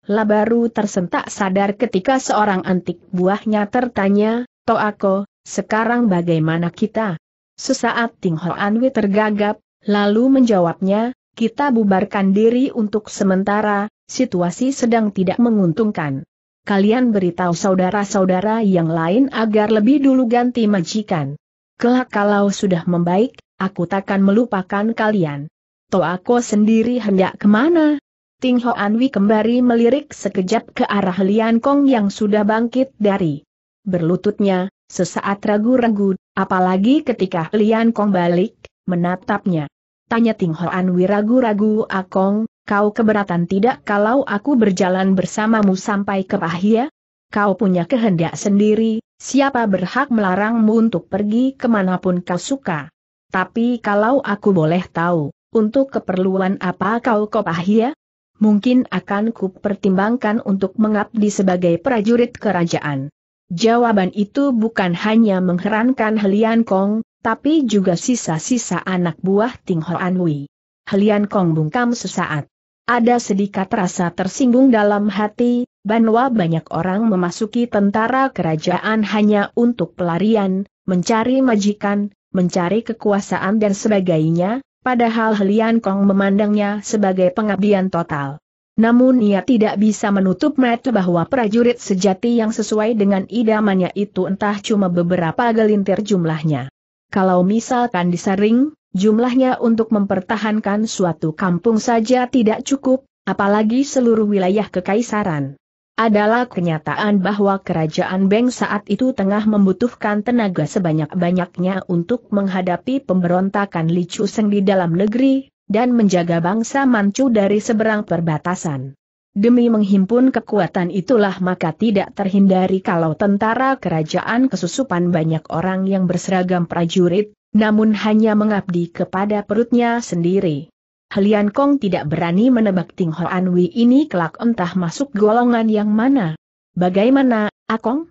Speaker 1: Labaru tersentak sadar ketika seorang antik buahnya tertanya, Toako, sekarang bagaimana kita? Sesaat Ting Hoan Wei tergagap, lalu menjawabnya, kita bubarkan diri untuk sementara, situasi sedang tidak menguntungkan. Kalian beritahu saudara-saudara yang lain agar lebih dulu ganti majikan. Kelak kalau sudah membaik, aku takkan melupakan kalian. Toh aku sendiri hendak ke mana? Ting Hoan Wei kembali melirik sekejap ke arah Lian Kong yang sudah bangkit dari berlututnya, Sesaat ragu-ragu, apalagi ketika Lian Kong balik, menatapnya. Tanya Ting Hoan Wi ragu-ragu Akong, kau keberatan tidak kalau aku berjalan bersamamu sampai ke Pahia? Kau punya kehendak sendiri, siapa berhak melarangmu untuk pergi ke mana pun kau suka? Tapi kalau aku boleh tahu, untuk keperluan apa kau ke Pahia? Mungkin akan ku pertimbangkan untuk mengabdi sebagai prajurit kerajaan. Jawaban itu bukan hanya mengherankan Helian Kong, tapi juga sisa-sisa anak buah Ting Hoan Wei. Helian Kong bungkam sesaat. Ada sedikit rasa tersinggung dalam hati, bahwa banyak orang memasuki tentara kerajaan hanya untuk pelarian, mencari majikan, mencari kekuasaan dan sebagainya, padahal Helian Kong memandangnya sebagai pengabdian total. Namun ia tidak bisa menutup mata bahwa prajurit sejati yang sesuai dengan idamannya itu entah cuma beberapa gelintir jumlahnya. Kalau misalkan disaring, jumlahnya untuk mempertahankan suatu kampung saja tidak cukup, apalagi seluruh wilayah kekaisaran. Adalah kenyataan bahwa kerajaan Beng saat itu tengah membutuhkan tenaga sebanyak-banyaknya untuk menghadapi pemberontakan Li Chuseng di dalam negeri, dan menjaga bangsa Manchu dari seberang perbatasan. Demi menghimpun kekuatan itulah maka tidak terhindari kalau tentara kerajaan kesusupan banyak orang yang berseragam prajurit, namun hanya mengabdi kepada perutnya sendiri. Helian Kong tidak berani menebak Ting Hoan Wei ini kelak entah masuk golongan yang mana. Bagaimana, Akong?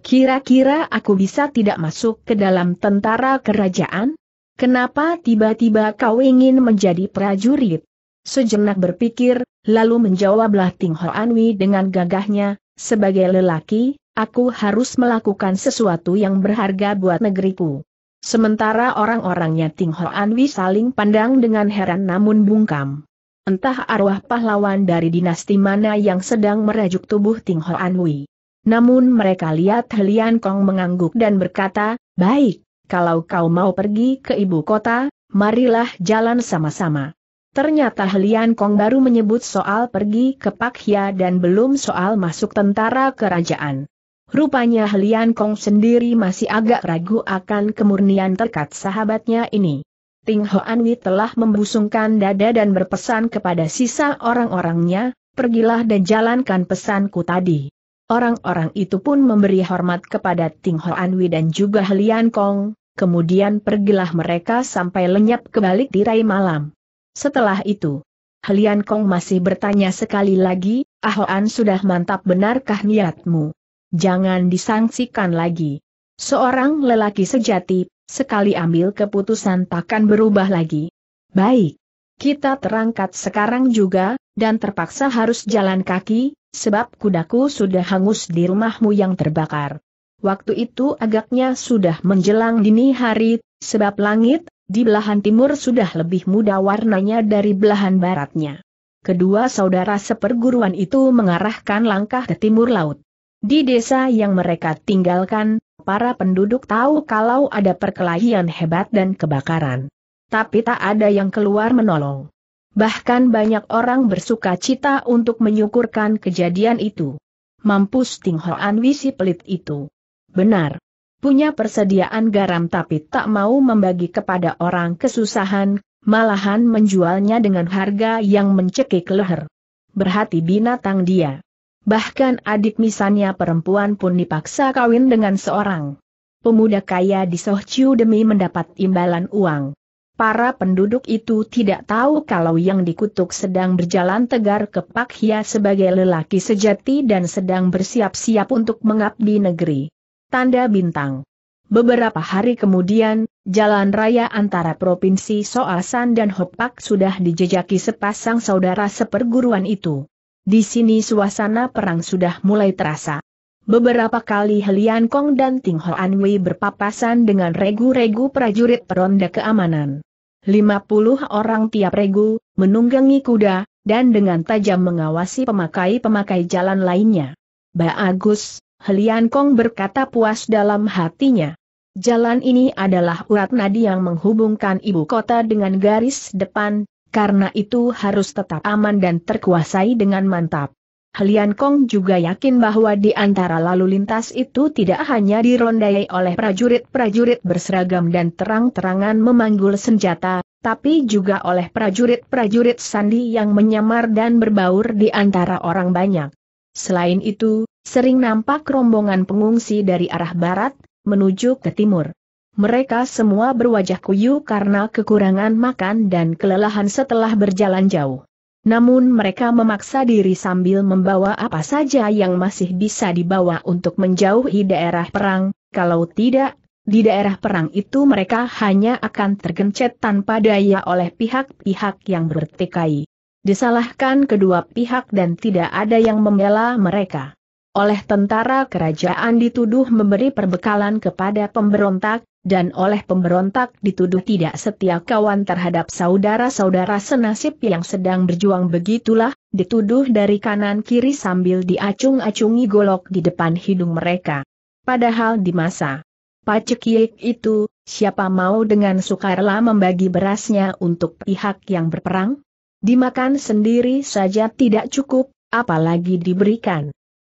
Speaker 1: Kira-kira aku bisa tidak masuk ke dalam tentara kerajaan? Kenapa tiba-tiba kau ingin menjadi prajurit? Sejenak berpikir, lalu menjawablah Ting Hoan Wei dengan gagahnya, sebagai lelaki, aku harus melakukan sesuatu yang berharga buat negeriku. Sementara orang-orangnya Ting Hoan Wi saling pandang dengan heran namun bungkam. Entah arwah pahlawan dari dinasti mana yang sedang merajuk tubuh Ting Hoan Wi. Namun mereka lihat Helian Kong mengangguk dan berkata, baik, kalau kau mau pergi ke ibu kota, marilah jalan sama-sama. Ternyata Helian Kong baru menyebut soal pergi ke Pakhia dan belum soal masuk tentara kerajaan. Rupanya Helian Kong sendiri masih agak ragu akan kemurnian tekad sahabatnya ini. Ting Hoan Wei telah membusungkan dada dan berpesan kepada sisa orang-orangnya, pergilah dan jalankan pesanku tadi. Orang-orang itu pun memberi hormat kepada Ting Hoan Wei dan juga Helian Kong, kemudian pergilah mereka sampai lenyap kebalik di rai malam. Setelah itu, Helian Kong masih bertanya sekali lagi, Ahoan sudah mantap benarkah niatmu? Jangan disangsikan lagi. Seorang lelaki sejati, sekali ambil keputusan takkan berubah lagi. Baik. Kita terangkat sekarang juga, dan terpaksa harus jalan kaki, sebab kudaku sudah hangus di rumahmu yang terbakar. Waktu itu agaknya sudah menjelang dini hari, sebab langit, di belahan timur sudah lebih muda warnanya dari belahan baratnya. Kedua saudara seperguruan itu mengarahkan langkah ke timur laut. Di desa yang mereka tinggalkan, para penduduk tahu kalau ada perkelahian hebat dan kebakaran. Tapi tak ada yang keluar menolong. Bahkan banyak orang bersuka cita untuk menyukurkan kejadian itu. Mampus Ting Hoan Wisi pelit itu. Benar. Punya persediaan garam tapi tak mau membagi kepada orang kesusahan, malahan menjualnya dengan harga yang mencekik leher. Berhati binatang dia. Bahkan adik misalnya perempuan pun dipaksa kawin dengan seorang pemuda kaya di Sohciu demi mendapat imbalan uang. Para penduduk itu tidak tahu kalau yang dikutuk sedang berjalan tegar ke Pakhia sebagai lelaki sejati dan sedang bersiap-siap untuk mengabdi negeri. Tanda bintang. Beberapa hari kemudian, jalan raya antara Provinsi Soasan dan Hopak sudah dijejaki sepasang saudara seperguruan itu. Di sini suasana perang sudah mulai terasa. Beberapa kali Helian Kong dan Ting Hoan Wei berpapasan dengan regu-regu prajurit peronda keamanan. 50 orang tiap regu, menunggangi kuda, dan dengan tajam mengawasi pemakai-pemakai jalan lainnya. Bagus, Helian Kong berkata puas dalam hatinya. Jalan ini adalah urat nadi yang menghubungkan ibu kota dengan garis depan, karena itu harus tetap aman dan terkuasai dengan mantap. Helian Kong juga yakin bahwa di antara lalu lintas itu tidak hanya dirondai oleh prajurit-prajurit berseragam dan terang-terangan memanggul senjata, tapi juga oleh prajurit-prajurit sandi yang menyamar dan berbaur di antara orang banyak. Selain itu, sering nampak rombongan pengungsi dari arah barat, menuju ke timur. Mereka semua berwajah kuyu karena kekurangan makan dan kelelahan setelah berjalan jauh. Namun mereka memaksa diri sambil membawa apa saja yang masih bisa dibawa untuk menjauhi daerah perang, kalau tidak, di daerah perang itu mereka hanya akan tergencet tanpa daya oleh pihak-pihak yang bertikai. Disalahkan kedua pihak dan tidak ada yang membela mereka. Oleh tentara kerajaan dituduh memberi perbekalan kepada pemberontak, dan oleh pemberontak dituduh tidak setia kawan terhadap saudara-saudara senasib yang sedang berjuang begitulah, dituduh dari kanan kiri sambil diacung-acungi golok di depan hidung mereka. Padahal di masa pacekik itu, siapa mau dengan sukarela membagi berasnya untuk pihak yang berperang? Dimakan sendiri saja tidak cukup, apalagi diberikan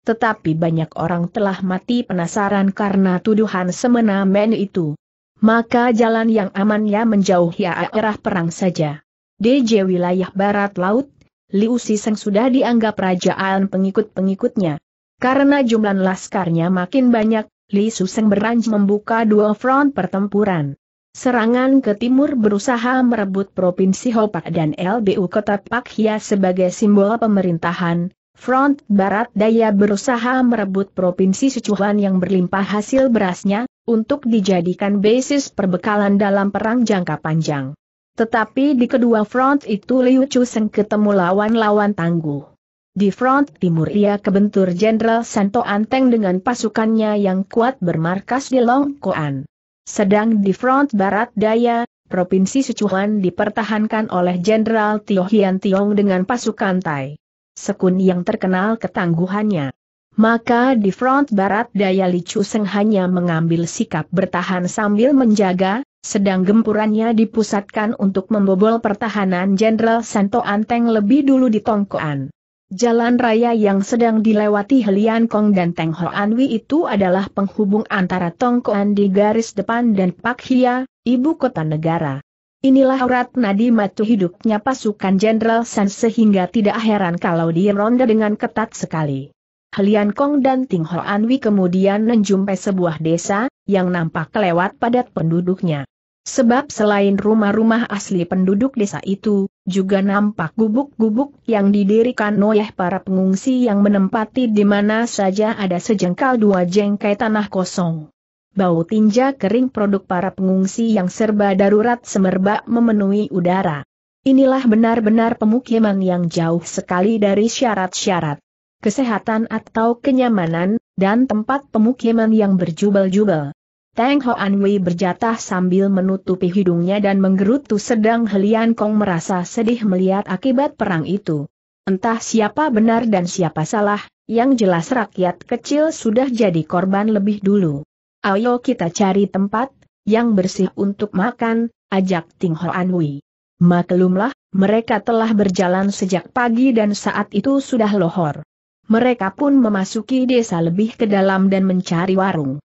Speaker 1: tetapi banyak orang telah mati penasaran karena tuduhan semena-mena itu maka jalan yang aman ya menjauhi arah perang saja. DJ wilayah barat laut, Liu Siseng sudah dianggap rajaan pengikut-pengikutnya. Karena jumlah laskarnya makin banyak, Li Suseng beranj membuka dua front pertempuran. Serangan ke timur berusaha merebut Provinsi Hopak dan LBU Kota Pakhia sebagai simbol pemerintahan, Front Barat Daya berusaha merebut Provinsi Sichuan yang berlimpah hasil berasnya, untuk dijadikan basis perbekalan dalam perang jangka panjang. Tetapi di kedua front itu Liu Chuseng ketemu lawan-lawan tangguh. Di front timur ia kebentur Jenderal Santo Anteng dengan pasukannya yang kuat bermarkas di Long Koan. Sedang di front barat daya, Provinsi Sichuan dipertahankan oleh Jenderal Tio Hian Tiong dengan pasukan Tai. Sekun yang terkenal ketangguhannya. Maka di front barat daya Li Chuseng hanya mengambil sikap bertahan sambil menjaga, sedang gempurannya dipusatkan untuk membobol pertahanan Jenderal Santo Anteng lebih dulu di Tongkoan. Jalan raya yang sedang dilewati Helian Kong dan Teng Hoan Wi itu adalah penghubung antara Tongkoan di garis depan dan Pak Hia, ibu kota negara. Inilah urat nadi matu hidupnya pasukan Jenderal San sehingga tidak heran kalau dironda dengan ketat sekali. Helian Kong dan Ting Hoan Wi kemudian menjumpai sebuah desa, yang nampak kelewat padat penduduknya. Sebab selain rumah-rumah asli penduduk desa itu, juga nampak gubuk-gubuk yang didirikan oleh para pengungsi yang menempati di mana saja ada sejengkal dua jengkai tanah kosong. Bau tinja kering produk para pengungsi yang serba darurat semerbak memenuhi udara. Inilah benar-benar pemukiman yang jauh sekali dari syarat-syarat kesehatan atau kenyamanan, dan tempat pemukiman yang berjubel-jubel. Teng Hoan Wei berjatah sambil menutupi hidungnya dan menggerutu sedang Helian Kong merasa sedih melihat akibat perang itu. Entah siapa benar dan siapa salah, yang jelas rakyat kecil sudah jadi korban lebih dulu. Ayo kita cari tempat, yang bersih untuk makan, ajak Ting Hoan Wei. Maklumlah, mereka telah berjalan sejak pagi dan saat itu sudah lohor. Mereka pun memasuki desa lebih ke dalam dan mencari warung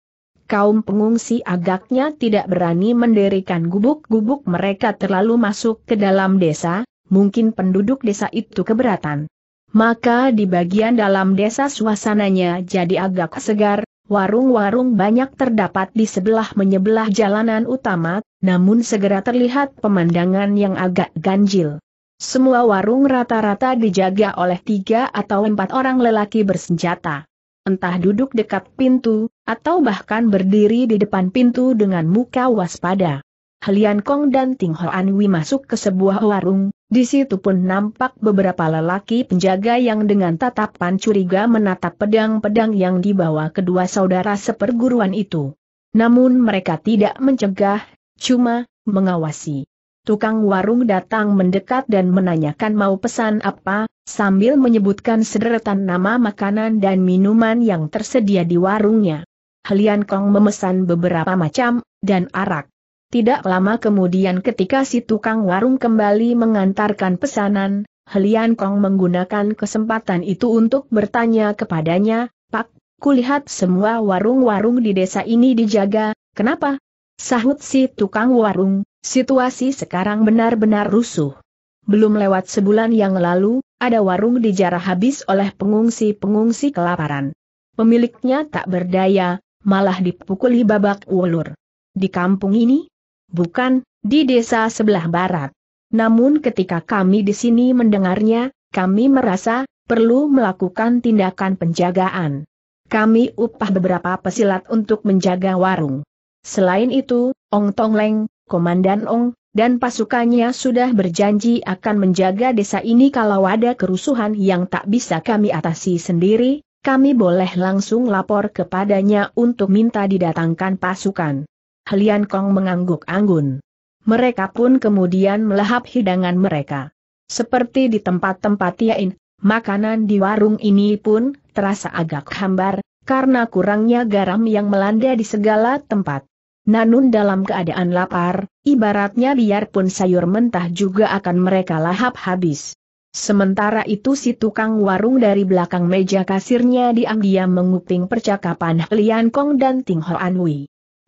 Speaker 1: kaum pengungsi agaknya tidak berani mendirikan gubuk-gubuk mereka terlalu masuk ke dalam desa, mungkin penduduk desa itu keberatan. Maka di bagian dalam desa suasananya jadi agak segar, warung-warung banyak terdapat di sebelah menyebelah jalanan utama, namun segera terlihat pemandangan yang agak ganjil. Semua warung rata-rata dijaga oleh tiga atau empat orang lelaki bersenjata entah duduk dekat pintu, atau bahkan berdiri di depan pintu dengan muka waspada. Helian Kong dan Ting Hoan Wi masuk ke sebuah warung, di situ pun nampak beberapa lelaki penjaga yang dengan tatapan curiga menatap pedang-pedang yang dibawa kedua saudara seperguruan itu. Namun mereka tidak mencegah, cuma mengawasi. Tukang warung datang mendekat dan menanyakan mau pesan apa, sambil menyebutkan sederetan nama makanan dan minuman yang tersedia di warungnya. Helian Kong memesan beberapa macam, dan arak. Tidak lama kemudian ketika si tukang warung kembali mengantarkan pesanan, Helian Kong menggunakan kesempatan itu untuk bertanya kepadanya, Pak, kulihat semua warung-warung di desa ini dijaga, kenapa? Sahut si tukang warung, situasi sekarang benar-benar rusuh. Belum lewat sebulan yang lalu, ada warung dijarah habis oleh pengungsi-pengungsi kelaparan. Pemiliknya tak berdaya, malah dipukuli babak ulur. Di kampung ini? Bukan, di desa sebelah barat. Namun ketika kami di sini mendengarnya, kami merasa, perlu melakukan tindakan penjagaan. Kami upah beberapa pesilat untuk menjaga warung. Selain itu, Ong Tong Leng, Komandan Ong, dan pasukannya sudah berjanji akan menjaga desa ini kalau ada kerusuhan yang tak bisa kami atasi sendiri, kami boleh langsung lapor kepadanya untuk minta didatangkan pasukan. Helian Kong mengangguk anggun. Mereka pun kemudian melahap hidangan mereka. Seperti di tempat-tempat yain, makanan di warung ini pun terasa agak hambar, karena kurangnya garam yang melanda di segala tempat. Nanun dalam keadaan lapar, ibaratnya biarpun sayur mentah juga akan mereka lahap habis. Sementara itu si tukang warung dari belakang meja kasirnya diam-diam menguping percakapan Lian Kong dan Ting Hoan.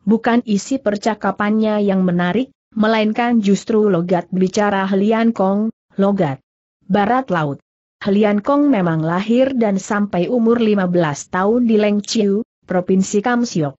Speaker 1: Bukan isi percakapannya yang menarik, melainkan justru logat bicara Lian Kong, logat barat laut. Lian Kong memang lahir dan sampai umur 15 tahun di Leng Provinsi Kamsiok.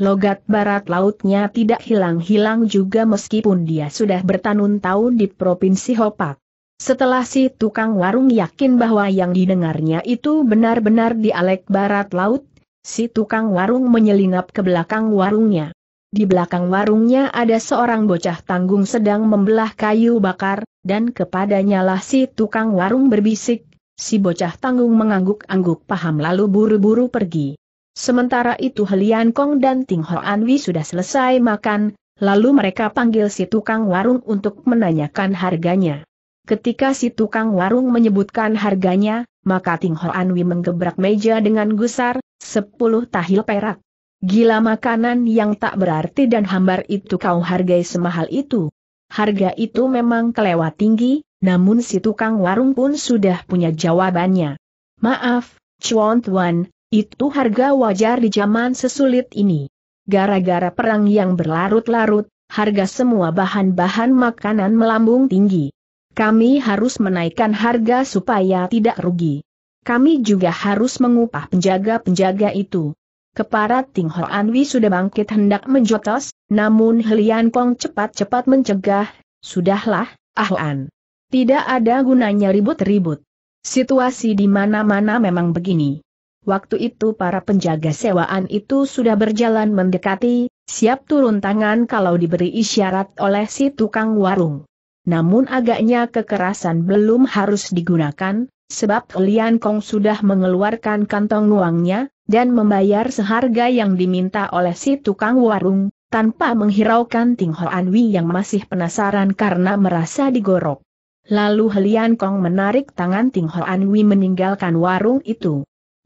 Speaker 1: Logat barat lautnya tidak hilang-hilang juga meskipun dia sudah bertahun-tahun di Provinsi Hopak. Setelah si tukang warung yakin bahwa yang didengarnya itu benar-benar dialek barat laut, si tukang warung menyelinap ke belakang warungnya. Di belakang warungnya ada seorang bocah tanggung sedang membelah kayu bakar, dan kepadanya si tukang warung berbisik, si bocah tanggung mengangguk-angguk paham lalu buru-buru pergi. Sementara itu Helian Kong dan Ting Ho Anwi sudah selesai makan, lalu mereka panggil si tukang warung untuk menanyakan harganya. Ketika si tukang warung menyebutkan harganya, maka Ting Ho Anwi menggebrak meja dengan gusar, sepuluh tahil perak. Gila makanan yang tak berarti dan hambar itu kau hargai semahal itu. Harga itu memang kelewat tinggi, namun si tukang warung pun sudah punya jawabannya. Maaf, Chuan Tuan, itu harga wajar di zaman sesulit ini. Gara-gara perang yang berlarut-larut, harga semua bahan-bahan makanan melambung tinggi. Kami harus menaikkan harga supaya tidak rugi. Kami juga harus mengupah penjaga-penjaga itu. Keparat Ting Anwi sudah bangkit hendak menjotos, namun Helian Kong cepat-cepat mencegah, Sudahlah, Ahoan. Tidak ada gunanya ribut-ribut. Situasi di mana-mana memang begini. Waktu itu para penjaga sewaan itu sudah berjalan mendekati, siap turun tangan kalau diberi isyarat oleh si tukang warung. Namun agaknya kekerasan belum harus digunakan, sebab Lian Kong sudah mengeluarkan kantong uangnya, dan membayar seharga yang diminta oleh si tukang warung, tanpa menghiraukan Ting Ho Anwi yang masih penasaran karena merasa digorok. Lalu Helian Kong menarik tangan Ting Ho Anwi meninggalkan warung itu.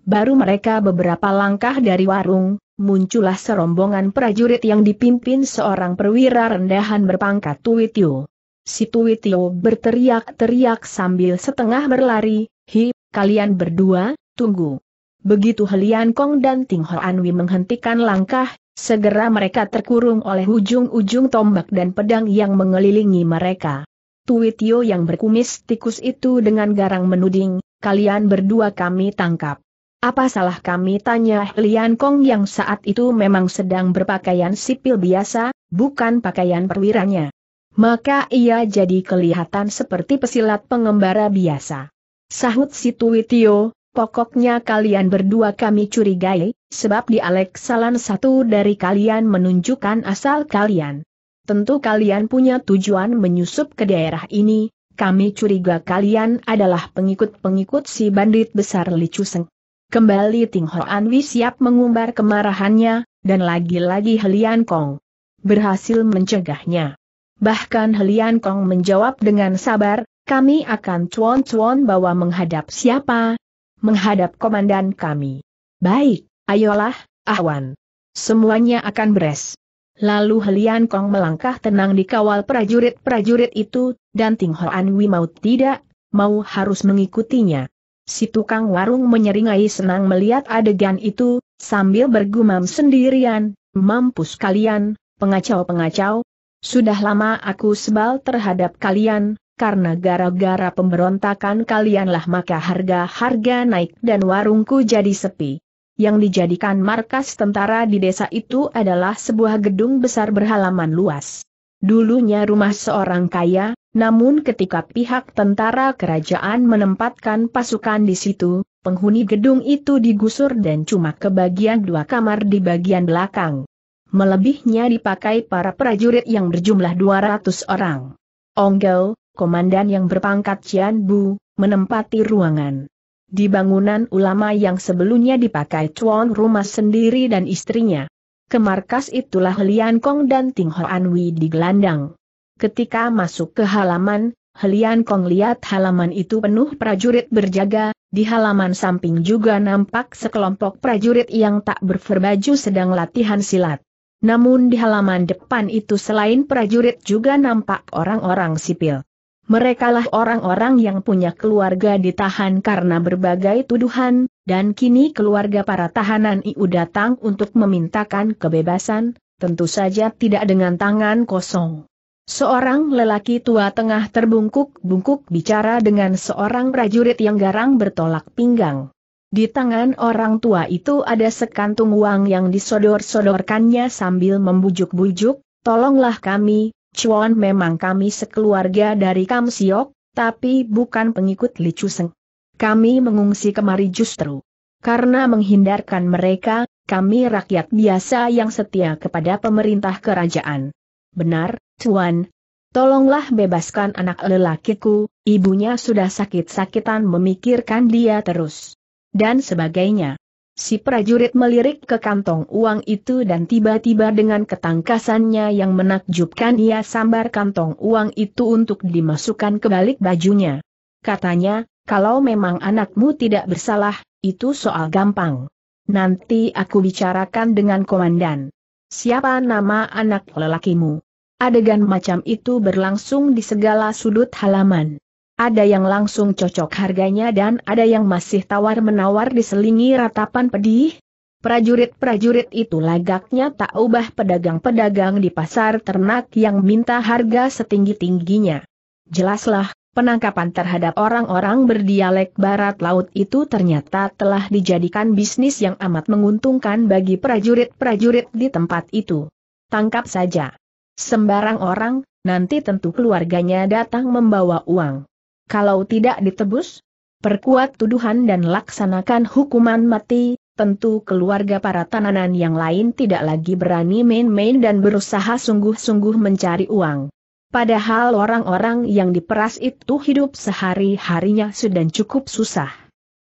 Speaker 1: Baru mereka beberapa langkah dari warung, muncullah serombongan prajurit yang dipimpin seorang perwira rendahan berpangkat Tuitio. Si Tuitio berteriak-teriak sambil setengah berlari, Hi, kalian berdua, tunggu. Begitu Helian Kong dan Ting Ho Anwi menghentikan langkah, segera mereka terkurung oleh ujung-ujung tombak dan pedang yang mengelilingi mereka. Tuitio yang berkumis tikus itu dengan garang menuding, kalian berdua kami tangkap. Apa salah kami tanya Helian Kong yang saat itu memang sedang berpakaian sipil biasa, bukan pakaian perwiranya. Maka ia jadi kelihatan seperti pesilat pengembara biasa. Sahut si Tuitio, Pokoknya kalian berdua kami curigai, sebab di Alek salah satu dari kalian menunjukkan asal kalian. Tentu kalian punya tujuan menyusup ke daerah ini, kami curiga kalian adalah pengikut-pengikut si bandit besar Li Chuseng. Kembali Ting Ho Anwi siap mengumbar kemarahannya, dan lagi-lagi Helian Kong berhasil mencegahnya. Bahkan Helian Kong menjawab dengan sabar, kami akan cuan-cuan bawa menghadap siapa, menghadap komandan kami. Baik, ayolah, Ahwan. Semuanya akan beres. Lalu Helian Kong melangkah tenang dikawal prajurit-prajurit itu, dan Ting Hoan Wi mau tidak, mau harus mengikutinya. Si tukang warung menyeringai senang melihat adegan itu, sambil bergumam sendirian, mampus kalian, pengacau-pengacau. Sudah lama aku sebal terhadap kalian, karena gara-gara pemberontakan kalianlah maka harga-harga naik dan warungku jadi sepi. Yang dijadikan markas tentara di desa itu adalah sebuah gedung besar berhalaman luas. Dulunya rumah seorang kaya, namun ketika pihak tentara kerajaan menempatkan pasukan di situ, penghuni gedung itu digusur dan cuma kebagian dua kamar di bagian belakang. Melebihnya dipakai para prajurit yang berjumlah 200 orang. Onggo, komandan yang berpangkat Cian Bu, menempati ruangan. Di bangunan ulama yang sebelumnya dipakai Chuan rumah sendiri dan istrinya. Ke markas itulah Lian Kong dan Ting Hoan Wei digelandang. Ketika masuk ke halaman, Helian Kong lihat halaman itu penuh prajurit berjaga, di halaman samping juga nampak sekelompok prajurit yang tak berferbaju sedang latihan silat. Namun di halaman depan itu selain prajurit juga nampak orang-orang sipil. Merekalah orang-orang yang punya keluarga ditahan karena berbagai tuduhan, dan kini keluarga para tahanan IU datang untuk memintakan kebebasan, tentu saja tidak dengan tangan kosong. Seorang lelaki tua tengah terbungkuk-bungkuk bicara dengan seorang prajurit yang garang bertolak pinggang. Di tangan orang tua itu ada sekantung uang yang disodor-sodorkannya sambil membujuk-bujuk, tolonglah kami, Chuan memang kami sekeluarga dari Kam Siok, tapi bukan pengikut Li Chuseng. Kami mengungsi kemari justru karena menghindarkan mereka, kami rakyat biasa yang setia kepada pemerintah kerajaan. Benar, Tuan. Tolonglah bebaskan anak lelakiku, ibunya sudah sakit-sakitan memikirkan dia terus. Dan sebagainya. Si prajurit melirik ke kantong uang itu dan tiba-tiba dengan ketangkasannya yang menakjubkan ia sambar kantong uang itu untuk dimasukkan ke balik bajunya. Katanya, kalau memang anakmu tidak bersalah, itu soal gampang. Nanti aku bicarakan dengan komandan. Siapa nama anak lelakimu? Adegan macam itu berlangsung di segala sudut halaman. Ada yang langsung cocok harganya dan ada yang masih tawar-menawar diselingi ratapan pedih. Prajurit-prajurit itu lagaknya tak ubah pedagang-pedagang di pasar ternak yang minta harga setinggi-tingginya. Jelaslah, penangkapan terhadap orang-orang berdialek barat laut itu ternyata telah dijadikan bisnis yang amat menguntungkan bagi prajurit-prajurit di tempat itu. Tangkap saja. Sembarang orang, nanti tentu keluarganya datang membawa uang. Kalau tidak ditebus, perkuat tuduhan dan laksanakan hukuman mati, tentu keluarga para tananan yang lain tidak lagi berani main-main dan berusaha sungguh-sungguh mencari uang. Padahal orang-orang yang diperas itu hidup sehari-harinya sedang cukup susah.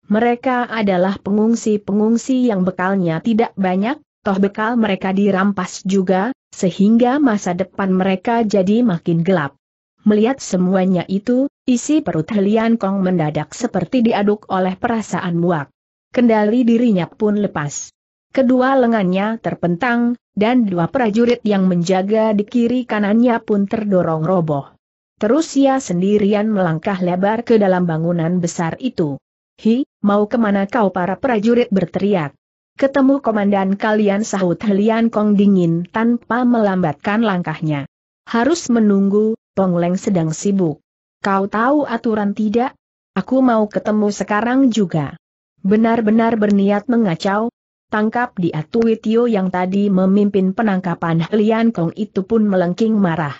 Speaker 1: Mereka adalah pengungsi-pengungsi yang bekalnya tidak banyak, toh bekal mereka dirampas juga, sehingga masa depan mereka jadi makin gelap. Melihat semuanya itu, isi perut Helian Kong mendadak seperti diaduk oleh perasaan muak. Kendali dirinya pun lepas. Kedua lengannya terpentang, dan dua prajurit yang menjaga di kiri kanannya pun terdorong roboh. Terus ia sendirian melangkah lebar ke dalam bangunan besar itu. Hi, mau ke mana kau para prajurit berteriak? Ketemu komandan kalian sahut Helian Kong dingin tanpa melambatkan langkahnya. Harus menunggu, Pongleng sedang sibuk. Kau tahu aturan tidak? Aku mau ketemu sekarang juga. Benar-benar berniat mengacau, Tangkap di Atuitio yang tadi memimpin penangkapan Helian Kong itu pun melengking marah.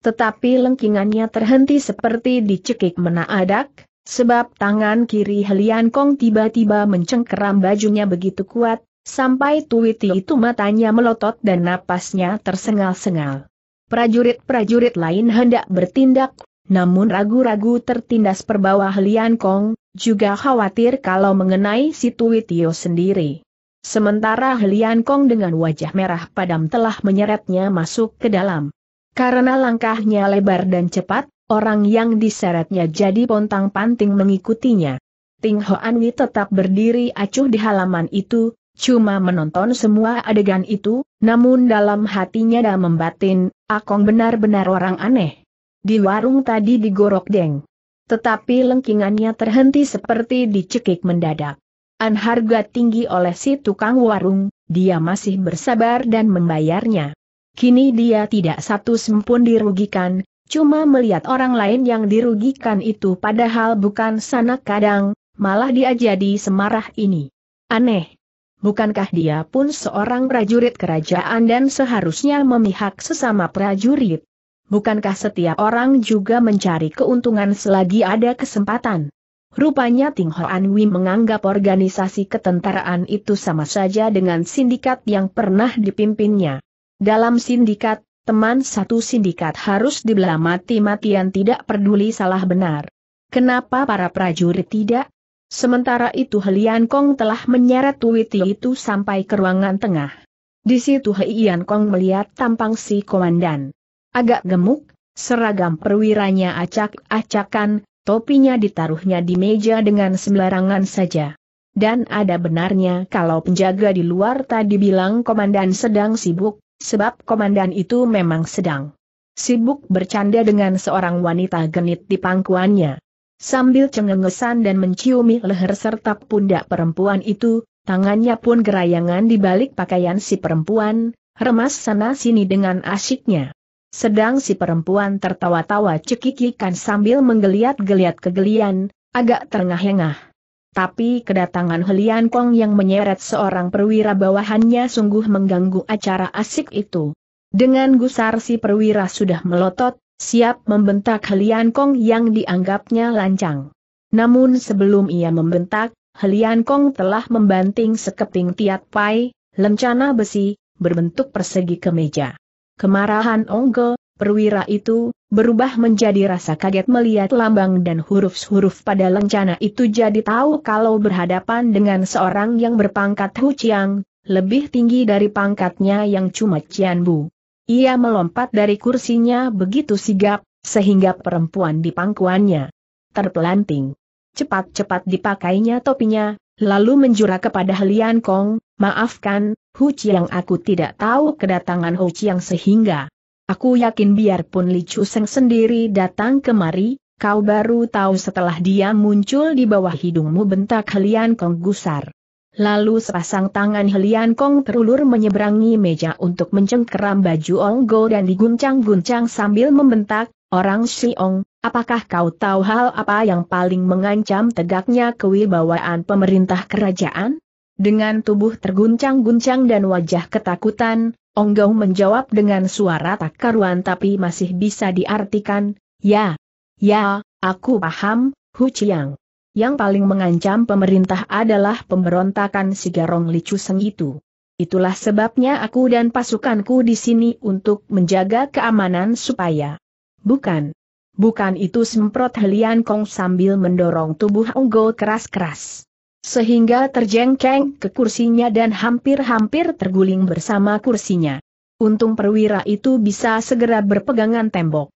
Speaker 1: Tetapi lengkingannya terhenti seperti dicekik menaadak, sebab tangan kiri Helian Kong tiba-tiba mencengkeram bajunya begitu kuat, sampai Tuitio itu matanya melotot dan napasnya tersengal-sengal. Prajurit-prajurit lain hendak bertindak, namun ragu-ragu tertindas perbawah Helian Kong, juga khawatir kalau mengenai si Tuitio sendiri. Sementara Helian Kong dengan wajah merah padam telah menyeretnya masuk ke dalam. Karena langkahnya lebar dan cepat, orang yang diseretnya jadi pontang-panting mengikutinya. Ting Hoan Wi tetap berdiri acuh di halaman itu, cuma menonton semua adegan itu, namun dalam hatinya dah membatin, Akong benar-benar orang aneh. Di warung tadi digorok deng. Tetapi lengkingannya terhenti seperti dicekik mendadak an harga tinggi oleh si tukang warung, dia masih bersabar dan membayarnya. Kini dia tidak satu sempun dirugikan, cuma melihat orang lain yang dirugikan itu padahal bukan sanak kadang, malah dia jadi semarah ini. Aneh. Bukankah dia pun seorang prajurit kerajaan dan seharusnya memihak sesama prajurit? Bukankah setiap orang juga mencari keuntungan selagi ada kesempatan? Rupanya Ting Hoan menganggap organisasi ketentaraan itu sama saja dengan sindikat yang pernah dipimpinnya. Dalam sindikat, teman satu sindikat harus dibelah mati-matian tidak peduli salah benar. Kenapa para prajurit tidak? Sementara itu Helian Kong telah menyeret Tuiti itu sampai ke ruangan tengah. Di situ Helian Kong melihat tampang si komandan. Agak gemuk, seragam perwiranya acak-acakan, topinya ditaruhnya di meja dengan sembarangan saja. Dan ada benarnya kalau penjaga di luar tadi bilang komandan sedang sibuk, sebab komandan itu memang sedang sibuk bercanda dengan seorang wanita genit di pangkuannya. Sambil cengengesan dan menciumi leher serta pundak perempuan itu, tangannya pun gerayangan di balik pakaian si perempuan, remas sana-sini dengan asyiknya. Sedang si perempuan tertawa-tawa cekikikan sambil menggeliat-geliat kegelian, agak terengah-engah. Tapi kedatangan Helian Kong yang menyeret seorang perwira bawahannya sungguh mengganggu acara asik itu. Dengan gusar si perwira sudah melotot, siap membentak Helian Kong yang dianggapnya lancang. Namun sebelum ia membentak, Helian Kong telah membanting sekeping tiat pai, lencana besi, berbentuk persegi ke meja. Kemarahan Ongge, perwira itu, berubah menjadi rasa kaget melihat lambang dan huruf-huruf pada lencana itu jadi tahu kalau berhadapan dengan seorang yang berpangkat Hu Chiang, lebih tinggi dari pangkatnya yang cuma Cian Bu. Ia melompat dari kursinya begitu sigap, sehingga perempuan di pangkuannya terpelanting. Cepat-cepat dipakainya topinya, lalu menjura kepada Helian Kong, maafkan, Hu Chiang aku tidak tahu kedatangan Hu Chiang sehingga Aku yakin biarpun Li Chuseng sendiri datang kemari, kau baru tahu setelah dia muncul di bawah hidungmu bentak Helian Kong gusar. Lalu sepasang tangan Helian Kong terulur menyeberangi meja untuk mencengkeram baju Onggo dan diguncang-guncang sambil membentak, orang Siong, apakah kau tahu hal apa yang paling mengancam tegaknya kewibawaan pemerintah kerajaan? Dengan tubuh terguncang-guncang dan wajah ketakutan, Onggong menjawab dengan suara tak karuan tapi masih bisa diartikan, ya, ya, aku paham, Hu Chiang. Yang paling mengancam pemerintah adalah pemberontakan si Garong Li Chuseng itu. Itulah sebabnya aku dan pasukanku di sini untuk menjaga keamanan supaya. Bukan. Bukan itu semprot Helian Kong sambil mendorong tubuh Onggo keras-keras sehingga terjengkeng ke kursinya dan hampir-hampir terguling bersama kursinya. Untung perwira itu bisa segera berpegangan tembok.